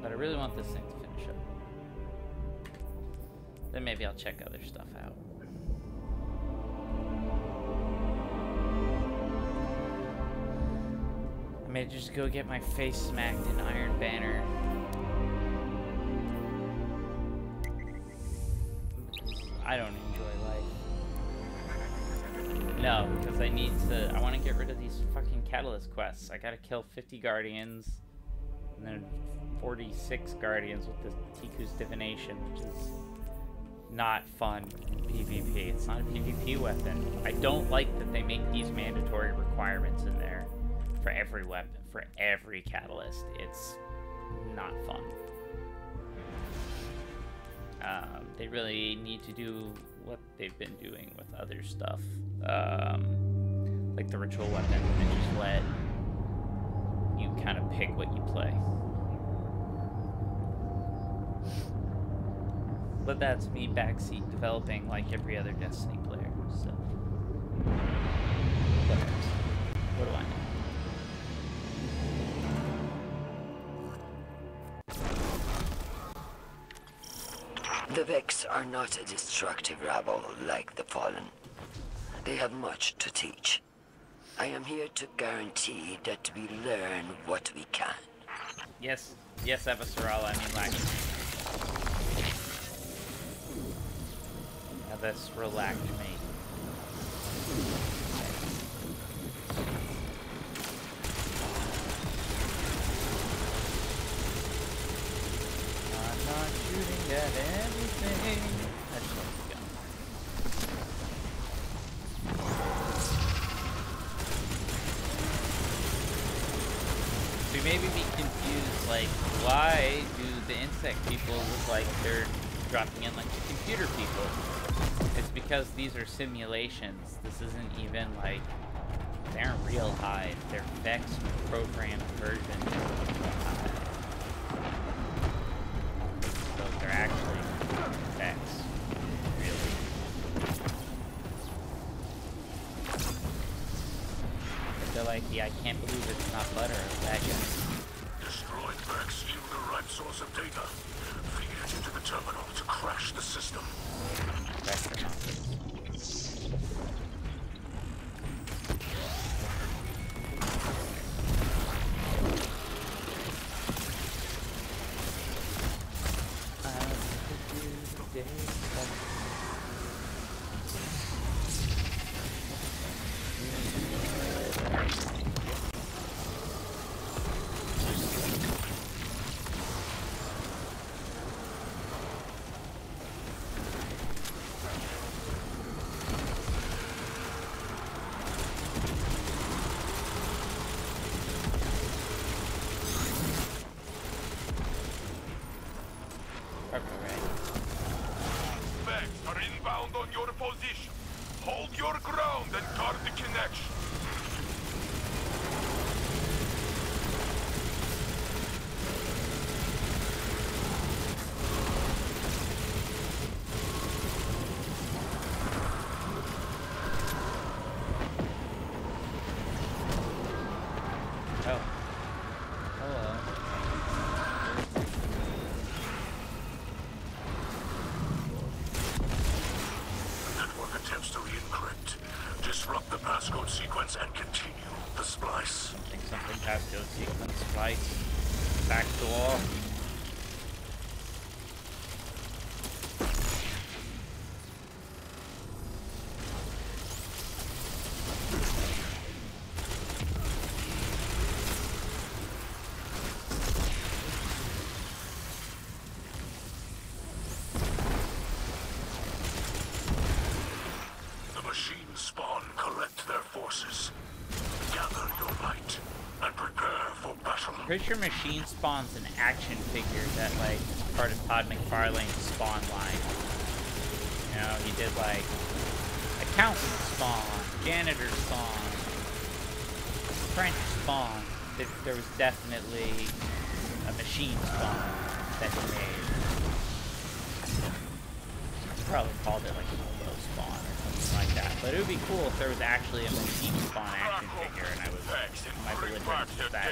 But I really want this thing to finish up. Then maybe I'll check other stuff out. May just go get my face smacked in Iron Banner. I don't enjoy life. No, because I need to. I want to get rid of these fucking catalyst quests. I gotta kill 50 guardians, and then 46 guardians with the Ticuu's Divination, which is not fun PvP. It's not a PvP weapon. I don't like that they make these mandatory requirements in there for every weapon, for every catalyst. It's not fun. Um, they really need to do what they've been doing with other stuff, um, like the ritual weapon, and just let you kind of pick what you play. But that's me backseat developing like every other Destiny player, so. Whatever. What do I know? The Vex are not a destructive rabble like the Fallen. They have much to teach. I am here to guarantee that we learn what we can. Yes, yes, Avasarala, I mean like. Now this relaxed me. I'm not shooting at want the gun. We maybe be confused, like, why do the insect people look like they're dropping in like the computer people? It's because these are simulations. This isn't even like, they aren't real hive. They're Vex programmed versions of the hive. They're actually Vex, really. they're like, yeah, I can't believe it's not butter. That guy. Destroyed Vex yield a right source of data. Feed it into the terminal to crash the system. Pretty sure Machine spawns an action figure that like is part of Todd McFarlane's Spawn line. You know, he did like accountant spawn, janitor spawn, French spawn. There, there was definitely a machine spawn that he made. He probably called it like a spawn or something like that. But it would be cool if there was actually a machine spawn action figure and I was and my belligerent back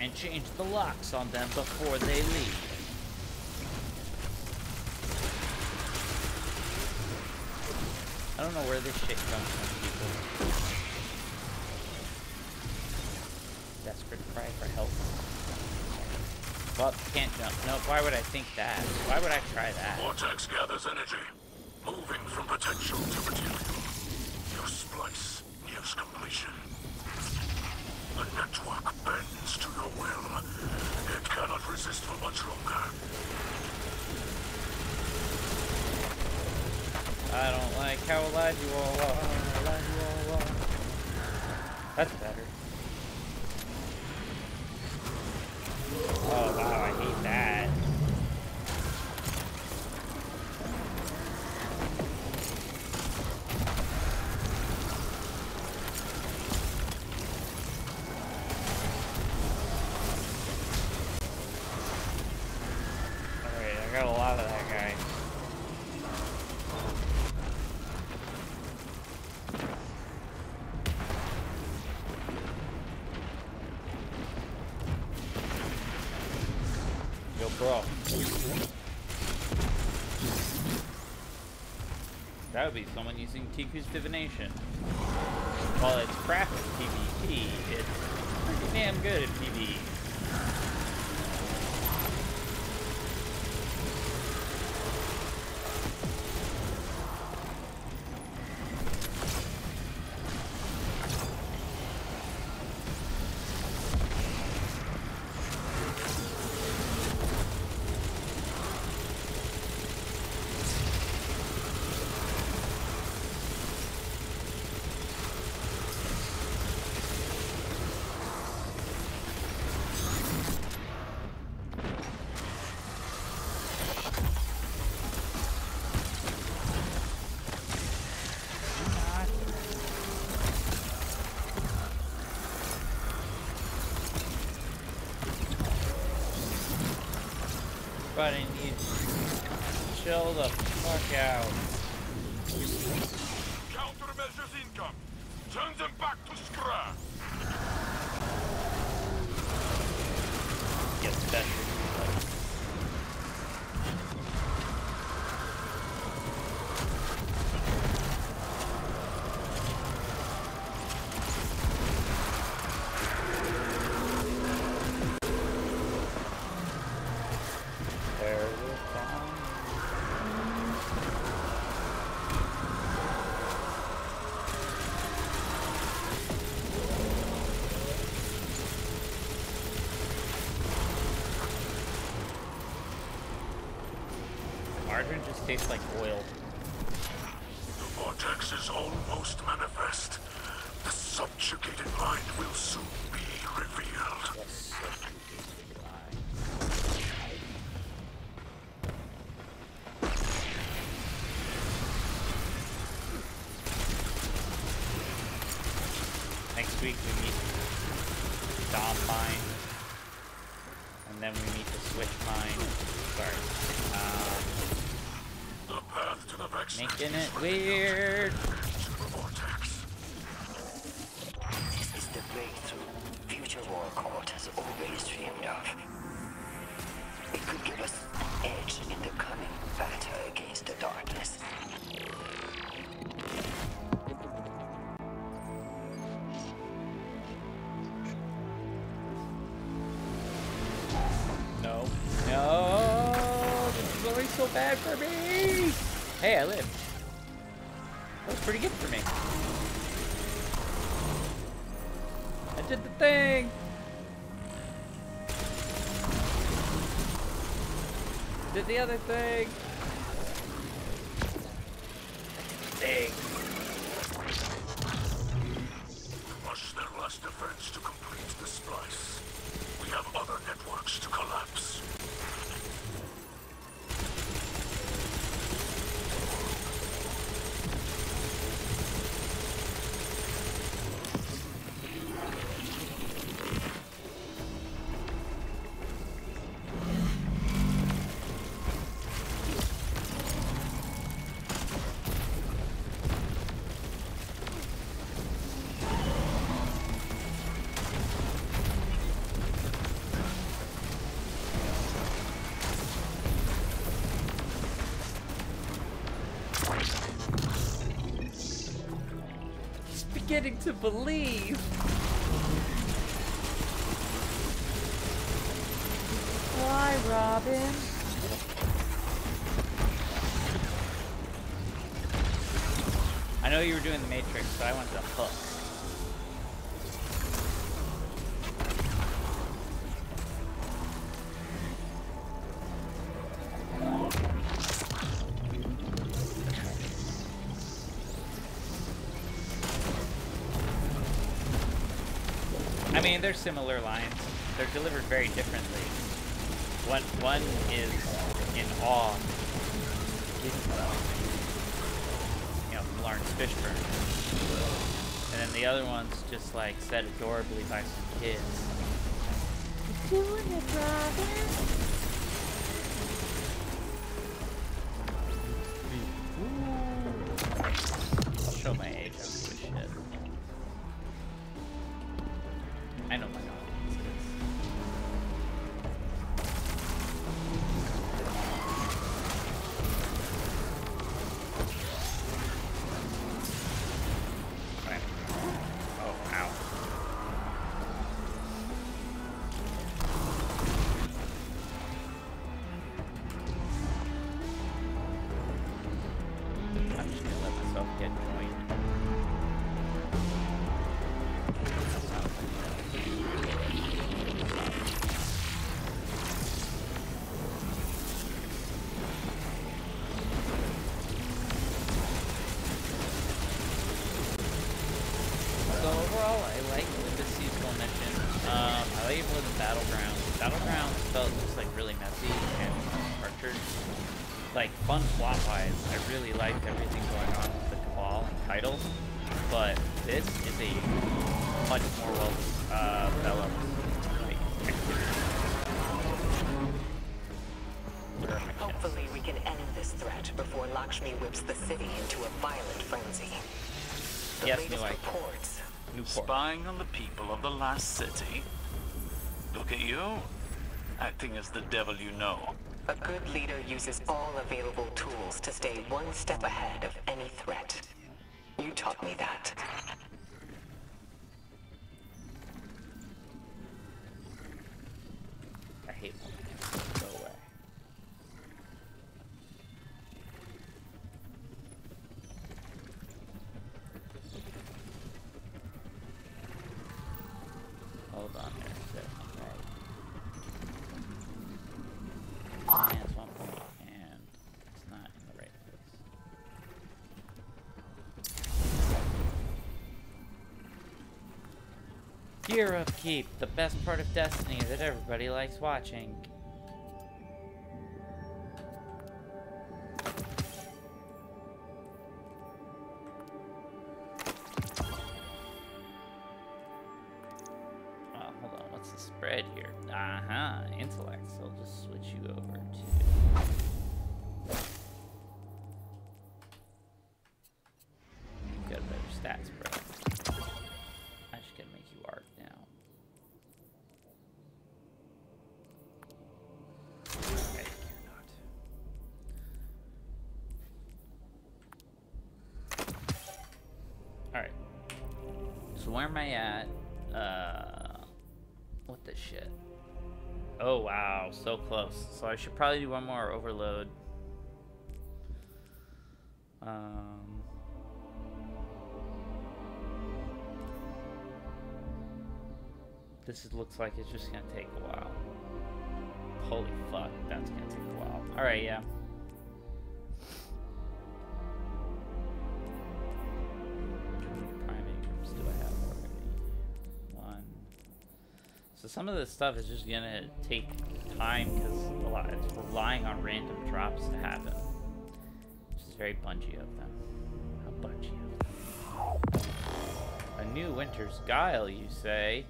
and change the locks on them before they leave. I don't know where this shit comes from, people. Desperate cry for help. Well, can't jump. No, why would I think that? Why would I try that? Vortex gathers energy, moving from potential to material. Your splice nears completion. The network bends your will. It cannot resist for much longer. I don't like how alive you all are. Alive you all are. That's better. Oh wow, I hate that. got a lot of that guy. Yo, bro. That would be Ticuu's Divination. While it's crap PvP, it's pretty damn good PvE. But I need to chill the fuck out. Tastes like oil. The vortex is almost manifest. The subjugated mind will soon be revealed. Next week we meet Dom Mine. And then we meet the Switch Mine. Sorry. Um, The path to the Vex making it weird. to the vortex. This is the breakthrough Future War Cult has always dreamed of. It could give us an edge in the coming battle against the darkness. No. No! This is going so bad for me! Hey, I lived. Pretty good for me. I did the thing! Did the other! Thing. To believe. Mean, they're similar lines. They're delivered very differently. One one is in awe, you know, from Laurence Fishburne, and then the other one's just like said adorably by some kids. Doing it. Lakshmi whips the city into a violent frenzy. The Yes, latest new idea. reports Newport. Spying on the people of the last city? Look at you. Acting as the devil you know. A good leader uses all available tools to stay one step ahead of any threat. You taught me that. I hate Gear upkeep, the best part of Destiny that everybody likes watching. Am I at? Uh, what the shit? Oh wow, so close. So I should probably do one more overload. Um, this looks like it's just gonna take a while. Holy fuck, that's gonna take a while. All right, yeah. Some of this stuff is just gonna take time because a lot it's relying on random drops to happen. Which is very Bungie of them. How Bungie of them. A new winter's guile, you say?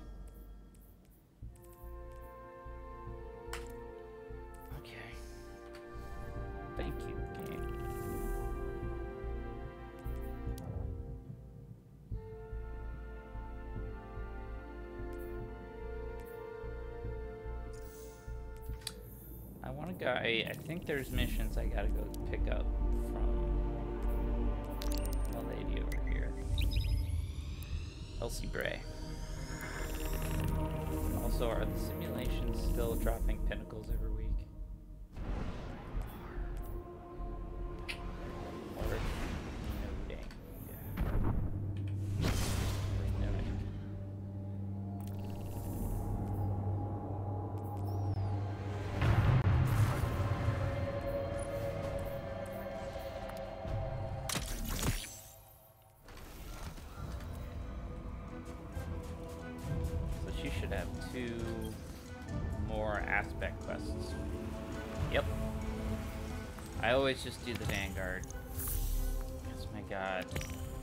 I think there's missions I gotta go pick up from the lady over here. Elsie Bray. Also, are the simulations still dropping pinnacles every week? Always just do the Vanguard. Because my god,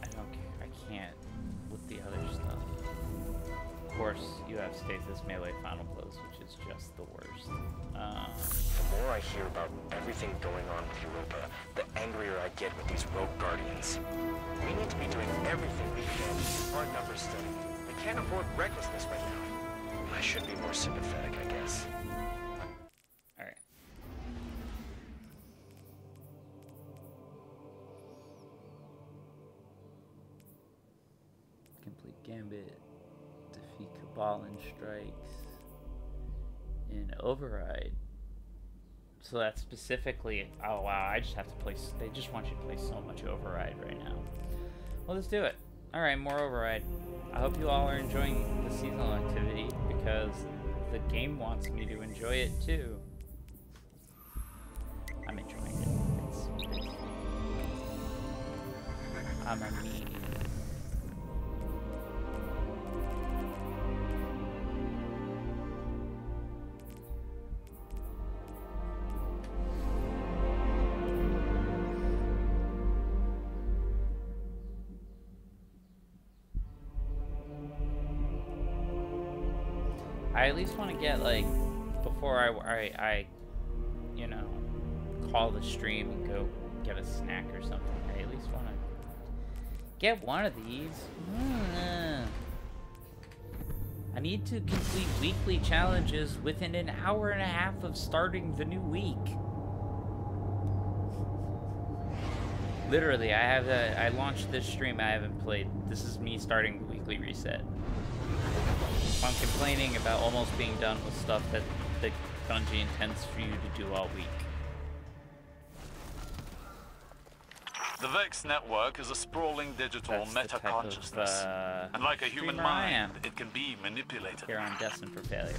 I don't care. I can't with the other stuff. Of course, you have Stasis Melee Final Blows, which is just the worst. Um, The more I hear about everything going on with Europa, the angrier I get with these rogue guardians. We need to be doing everything we can to keep our numbers steady. We can't afford recklessness right now. I should be more sympathetic, I guess. Cabalin strikes. and Override. So that's specifically. Oh wow, I just have to play. They just want you to play so much Override right now. Well, let's do it. Alright, more Override. I hope you all are enjoying the seasonal activity because the game wants me to enjoy it too. I'm enjoying it. It's, it's I'm a me. I at least want to get like before I, I, I, you know, call the stream and go get a snack or something. I at least want to get one of these. Mm. I need to complete weekly challenges within an hour and a half of starting the new week. Literally, I have a, I launched this stream, I haven't played. This is me starting the weekly reset. I'm complaining about almost being done with stuff that the Bungie intends for you to do all week. The Vex network is a sprawling digital That's the type of, meta-consciousness. uh, and like a human streamer I am. mind, it can be manipulated. Here on Destined for Failure.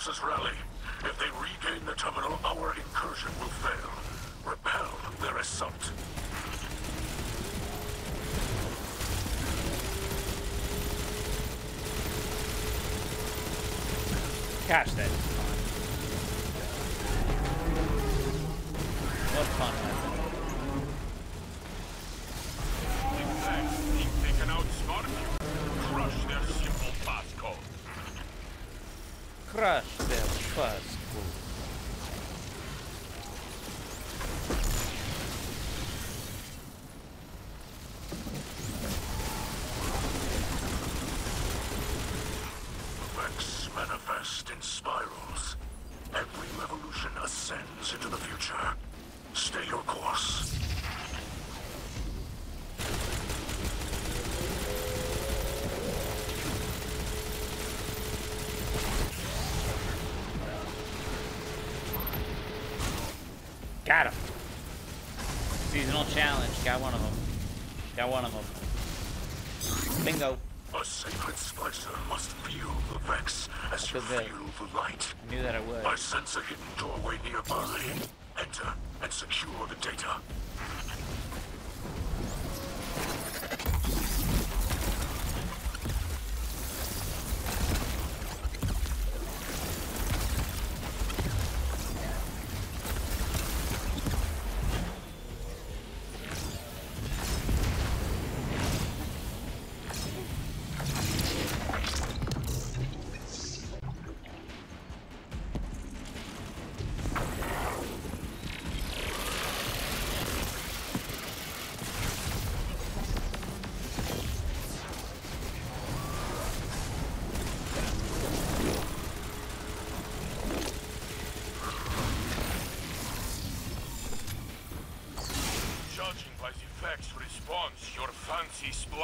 Forces rally. If they regain the terminal, our incursion will fail. Repel their assault. Gosh, that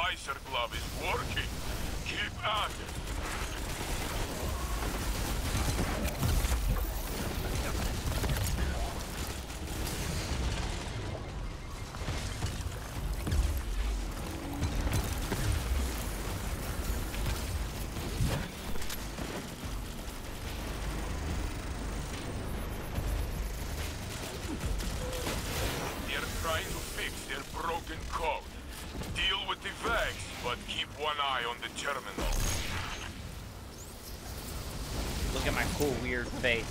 fancy splicer cool weird face.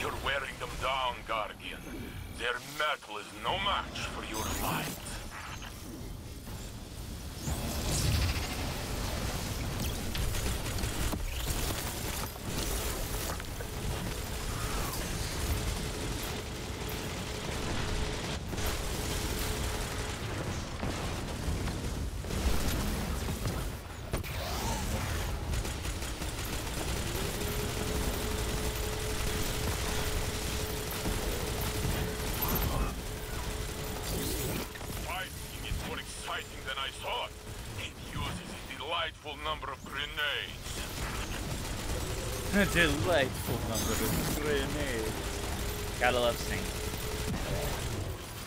You're wearing them down, Guardian. Their metal is no match for your light. Fighting is more exciting than I thought. It uses a delightful number of grenades. A delightful number of grenades. Gotta love Sing.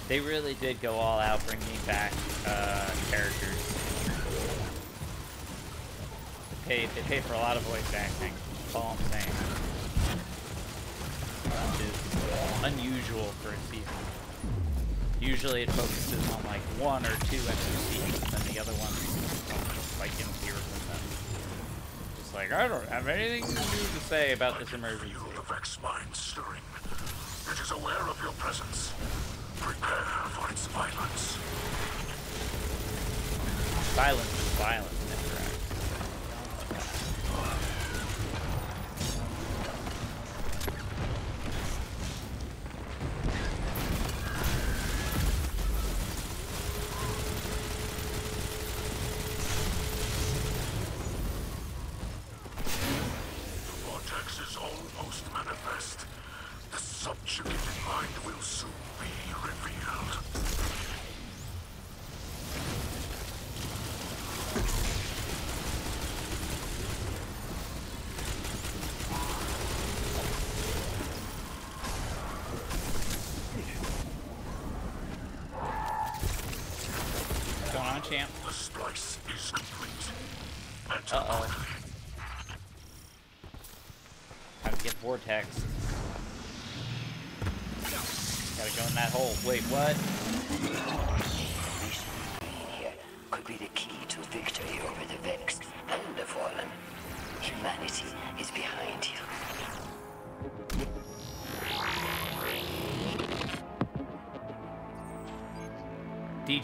They really did go all out bringing back uh, characters. They paid, they for a lot of voice acting. That's all I'm saying. Which is unusual for a season. Usually it focuses on like one or two NPCs, and then the other ones don't, like in here with them. Just like I don't have anything to to say about this emergency. Feel the Vex mind stirring. It is aware of your presence. Prepare for its violence. Violence is violence,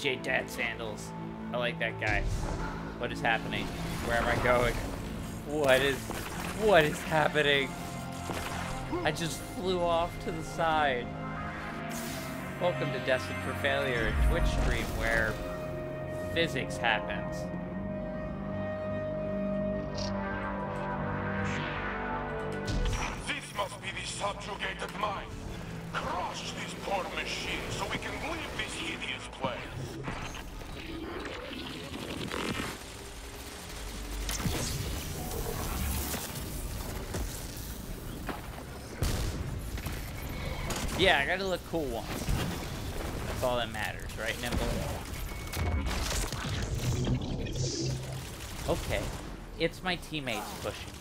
DJ Dad Sandals. I like that guy. What is happening? Where am I going? What is what is happening? I just flew off to the side. Welcome to Destined for Failure, a Twitch stream where physics happens. This must be the subjugated mind. Yeah, I gotta look cool once. That's all that matters, right, Nimble? Okay. It's my teammates pushing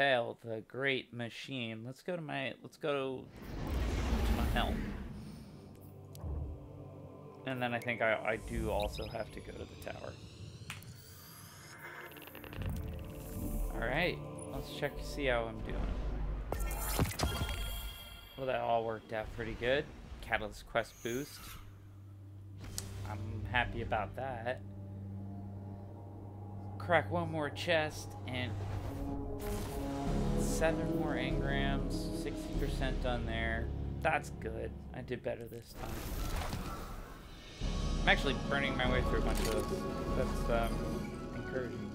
The great machine. Let's go to my let's go to my helm. And then I think I, I do also have to go to the tower. Alright, let's check see how I'm doing. Well that all worked out pretty good. Catalyst quest boost. I'm happy about that. Crack one more chest and seven more engrams, 60% done there. That's good. I did better this time. I'm actually burning my way through a bunch of those. That's um, encouraging.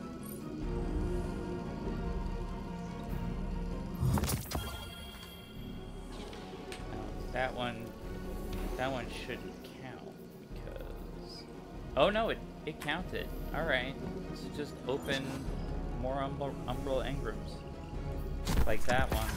That one, that one shouldn't count because. Oh no, it it counted. All right, so just open more umbral, umbral engrams, like that one.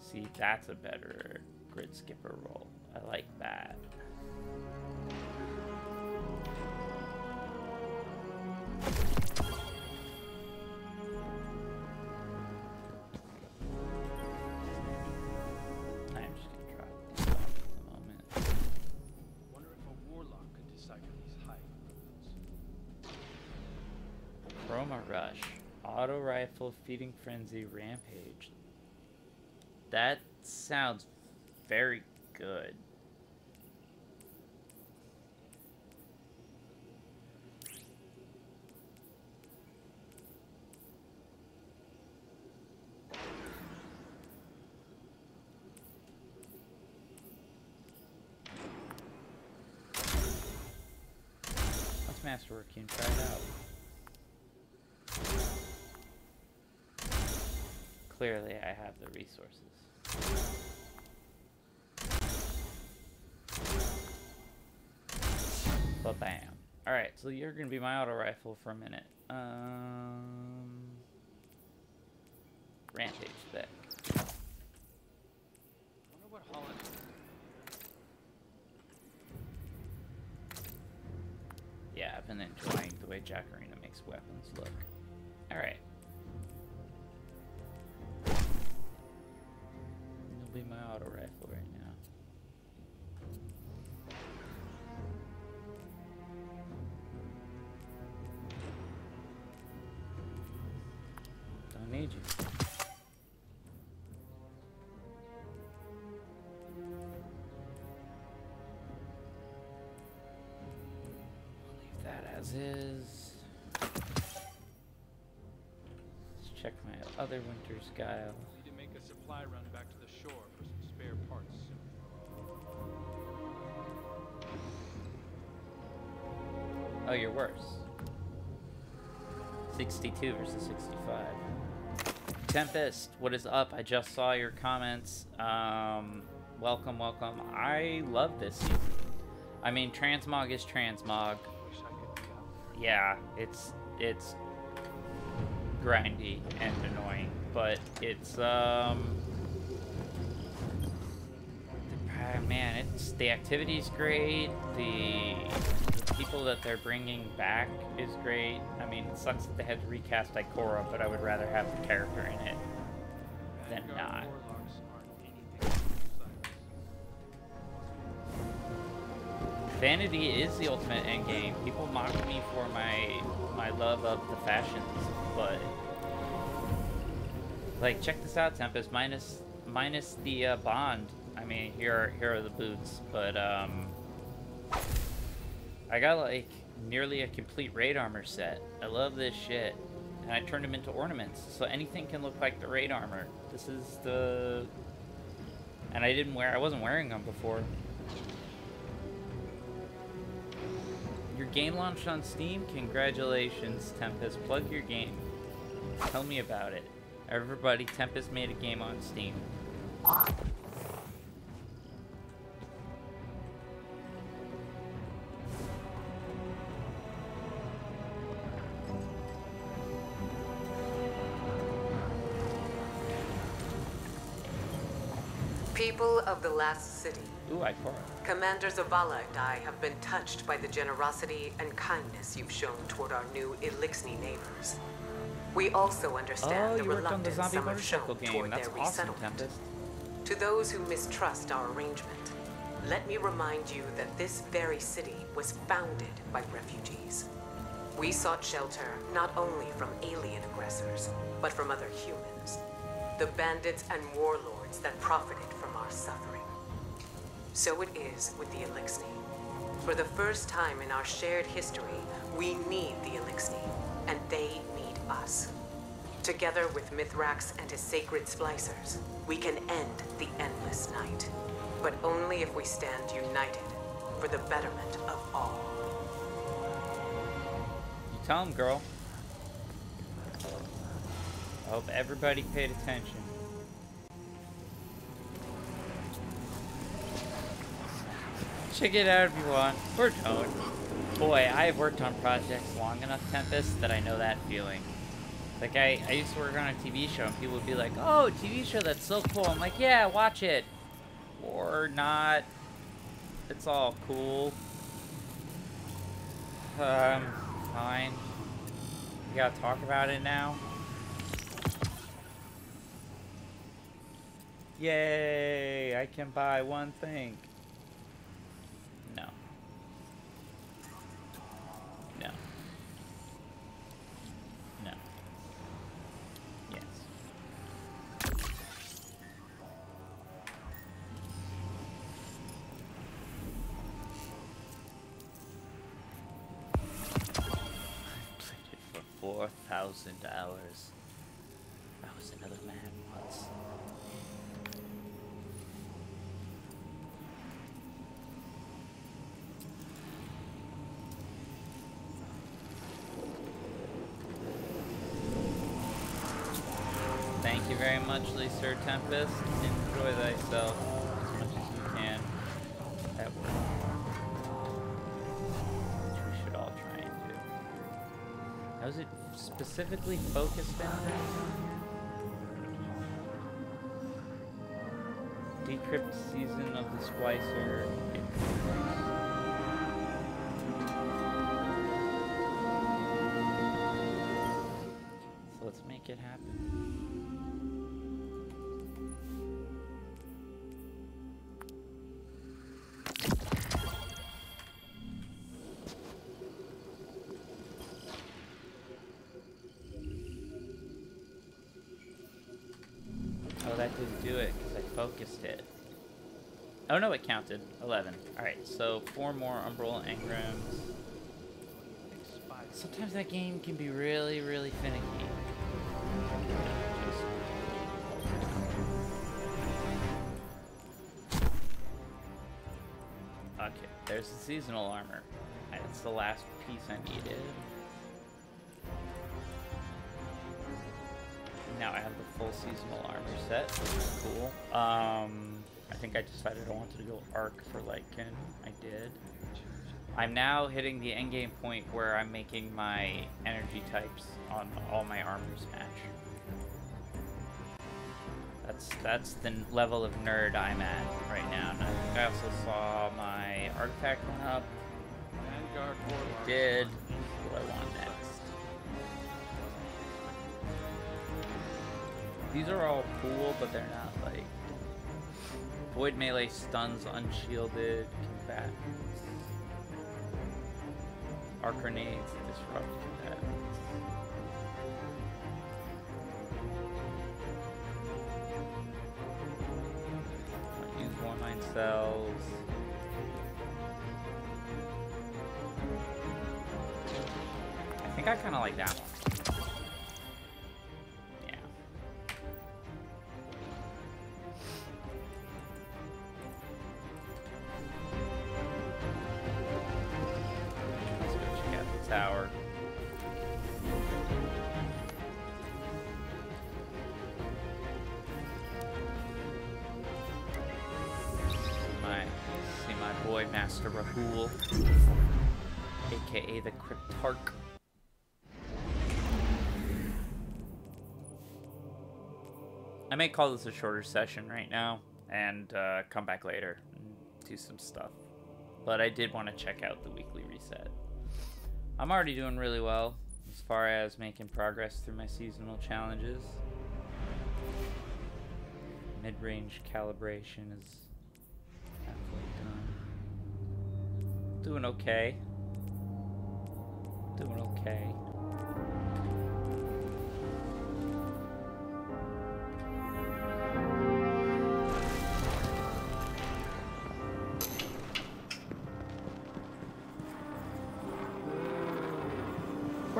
See, that's a better Gridskipper roll. I like that. Chroma Rush. Auto Rifle, Feeding Frenzy, Rampage. That sounds very good. Let's masterwork and try it out. Clearly, I have the resources. But bam. Alright, so you're gonna be my auto rifle for a minute. Um, Rampage spec. Wonder what. Yeah, I've been enjoying the way Jacarina makes weapons look. Alright. Be my auto rifle right now. Don't need you. Leave that as is. Let's check my other winter's guile. 62 versus 65. Tempest, what is up? I just saw your comments. Um, welcome, welcome. I love this season. I mean, transmog is transmog. Wish I could be out. Yeah, it's it's grindy and annoying, but it's um ah, man, it's the activity's great. The, the people that they're bringing back is great. I mean, it sucks that they had to recast Ikora, but I would rather have the character in it than not. warlocks aren't anything besides. Vanity is the ultimate endgame. People mock me for my my love of the fashions, but like check this out, Tempest. Minus minus the uh, bond. I mean, here are, here are the boots, but um, I got like nearly a complete raid armor set. I love this shit, and I turned them into ornaments, so anything can look like the raid armor. This is the, and I didn't wear. I wasn't wearing them before. You're game launched on Steam? Congratulations, Tempest. Plug your game. Tell me about it. Everybody, Tempest made a game on Steam. Of the last city, Ooh, Ikora. Commander Zavala and I have been touched by the generosity and kindness you've shown toward our new Eliksni neighbors. We also understand Oh, the you worked on the reluctance zombie some have shown game. toward That's their awesome, resettlement. Tempest. To those who mistrust our arrangement, let me remind you that this very city was founded by refugees. We sought shelter not only from alien aggressors, but from other humans. The bandits and warlords that profited suffering. So it is with the Eliksni. For the first time in our shared history, we need the Eliksni, and they need us. Together with Mithrax and his sacred splicers, we can end the endless night. But only if we stand united for the betterment of all. You tell him, girl. I hope everybody paid attention. Check it out if you want. We're done. Boy, I've worked on projects long enough, Tempest, that I know that feeling. Like, I, I used to work on a TV show, and people would be like, oh, TV show, that's so cool. I'm like, yeah, watch it. Or not. It's all cool. Um, fine. We gotta talk about it now. Yay! I can buy one thing. 4,000 hours. I was another man once. Thank you very much, Lisa Tempest. Enjoy thyself specifically focused in? Decrypt season of the Splicer. So let's make it happen. I focused it. Oh no, it counted. 11. Alright, so four more Umbral Engrams. Sometimes that game can be really, really finicky. Okay, there's the seasonal armor. That's the last piece I needed. Full seasonal armor set, which is cool. Um, I think I decided I wanted to go arc for Lycan. I did. I'm now hitting the endgame point where I'm making my energy types on all my armors match. That's that's the level of nerd I'm at right now. And I think I also saw my artifact went up. Vanguard Warlock. did. What do I want next? These are all cool, but they're not like void melee stuns unshielded combatants. Arc grenades disrupt combatants. Use more mind cells. I think I kind of like that one. Call this a shorter session right now and uh, come back later and do some stuff. But I did want to check out the weekly reset. I'm already doing really well as far as making progress through my seasonal challenges. Mid-range calibration is halfway done. Doing okay. Doing okay.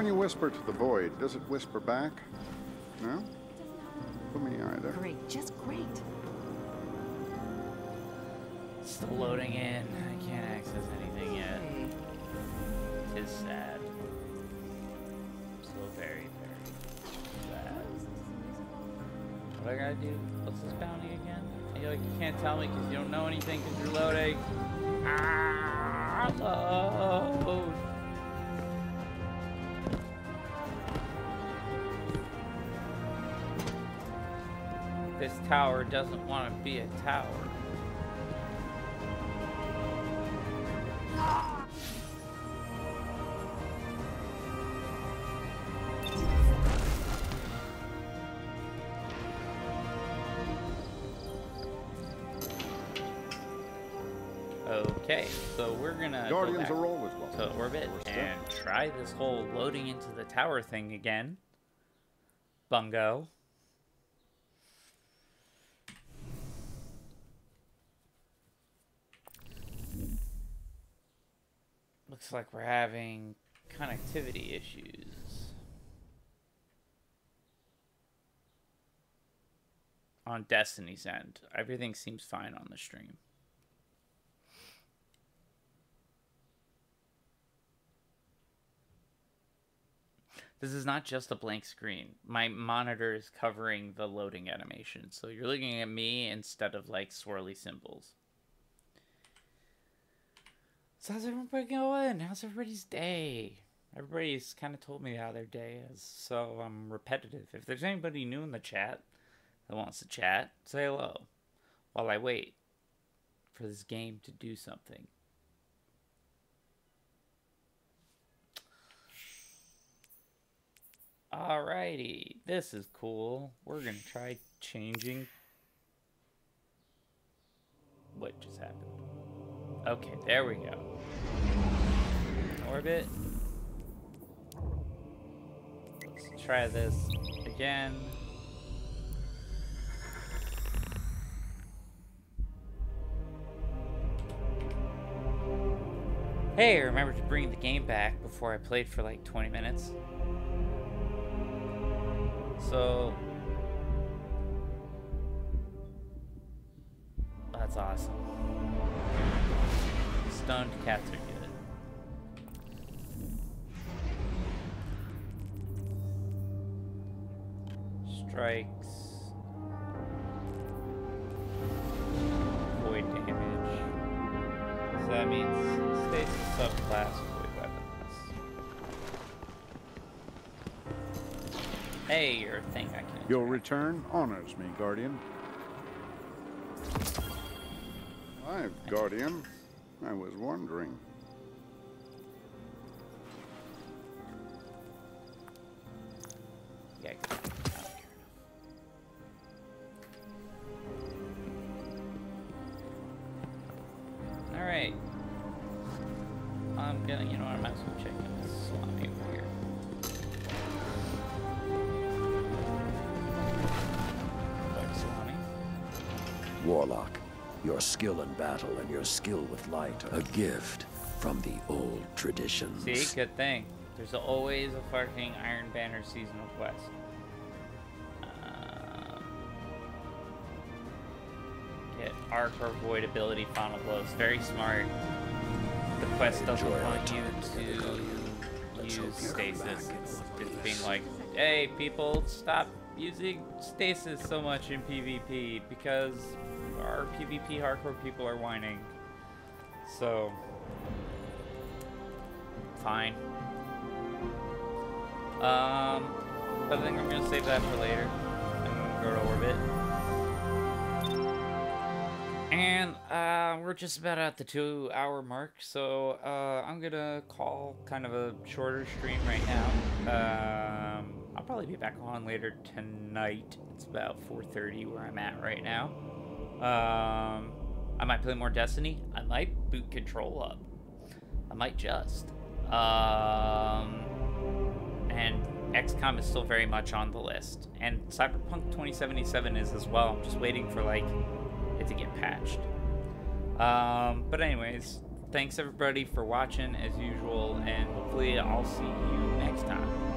You whisper to the void, does it whisper back? No? For me either. Great, just great. Still loading in. I can't access anything yet. It is sad. So very, very sad. What I gotta do? What's this bounty again? You're like, you can't tell me because you don't know anything because you're loading. Ah, load. Tower doesn't want to be a tower. Okay, so we're gonna go Guardians back are always welcome. to orbit and try this whole loading into the tower thing again. Bungo. Looks like we're having connectivity issues. On Destiny's end. Everything seems fine on the stream. This is not just a blank screen. My monitor is covering the loading animation. So you're looking at me instead of like swirly symbols. So how's everybody going? How's everybody's day? Everybody's kind of told me how their day is, so I'm repetitive. If there's anybody new in the chat that wants to chat, say hello while I wait for this game to do something. Alrighty, this is cool. We're gonna try changing. What just happened? Okay, there we go. Orbit. Let's try this again. Hey, I remembered to bring the game back before I played for like 20 minutes. So that's awesome. Stoned cats are good. Strikes. Void damage. So that means stays a subclass void weapons. Hey, you're a thing I can. Your return honors me, Guardian. Live, Guardian. I was wondering. A gift from the old traditions. See, good thing. There's always a fucking Iron Banner seasonal quest. Um, get arc or void ability final blows. Very smart. The quest doesn't want you to use stasis. It's being like, hey, people, stop using stasis so much in PvP because our PvP hardcore people are whining. So, fine. Um, I think I'm gonna save that for later. I'm gonna go to orbit. And uh, we're just about at the two hour mark, so uh, I'm gonna call kind of a shorter stream right now. Um, I'll probably be back on later tonight. It's about 4.30 where I'm at right now. Um, I might play more Destiny. I might boot Control up. I might just. Um, and XCOM is still very much on the list. And Cyberpunk 2077 is as well. I'm just waiting for, like, it to get patched. Um, but anyways, thanks everybody for watching as usual, and hopefully I'll see you next time.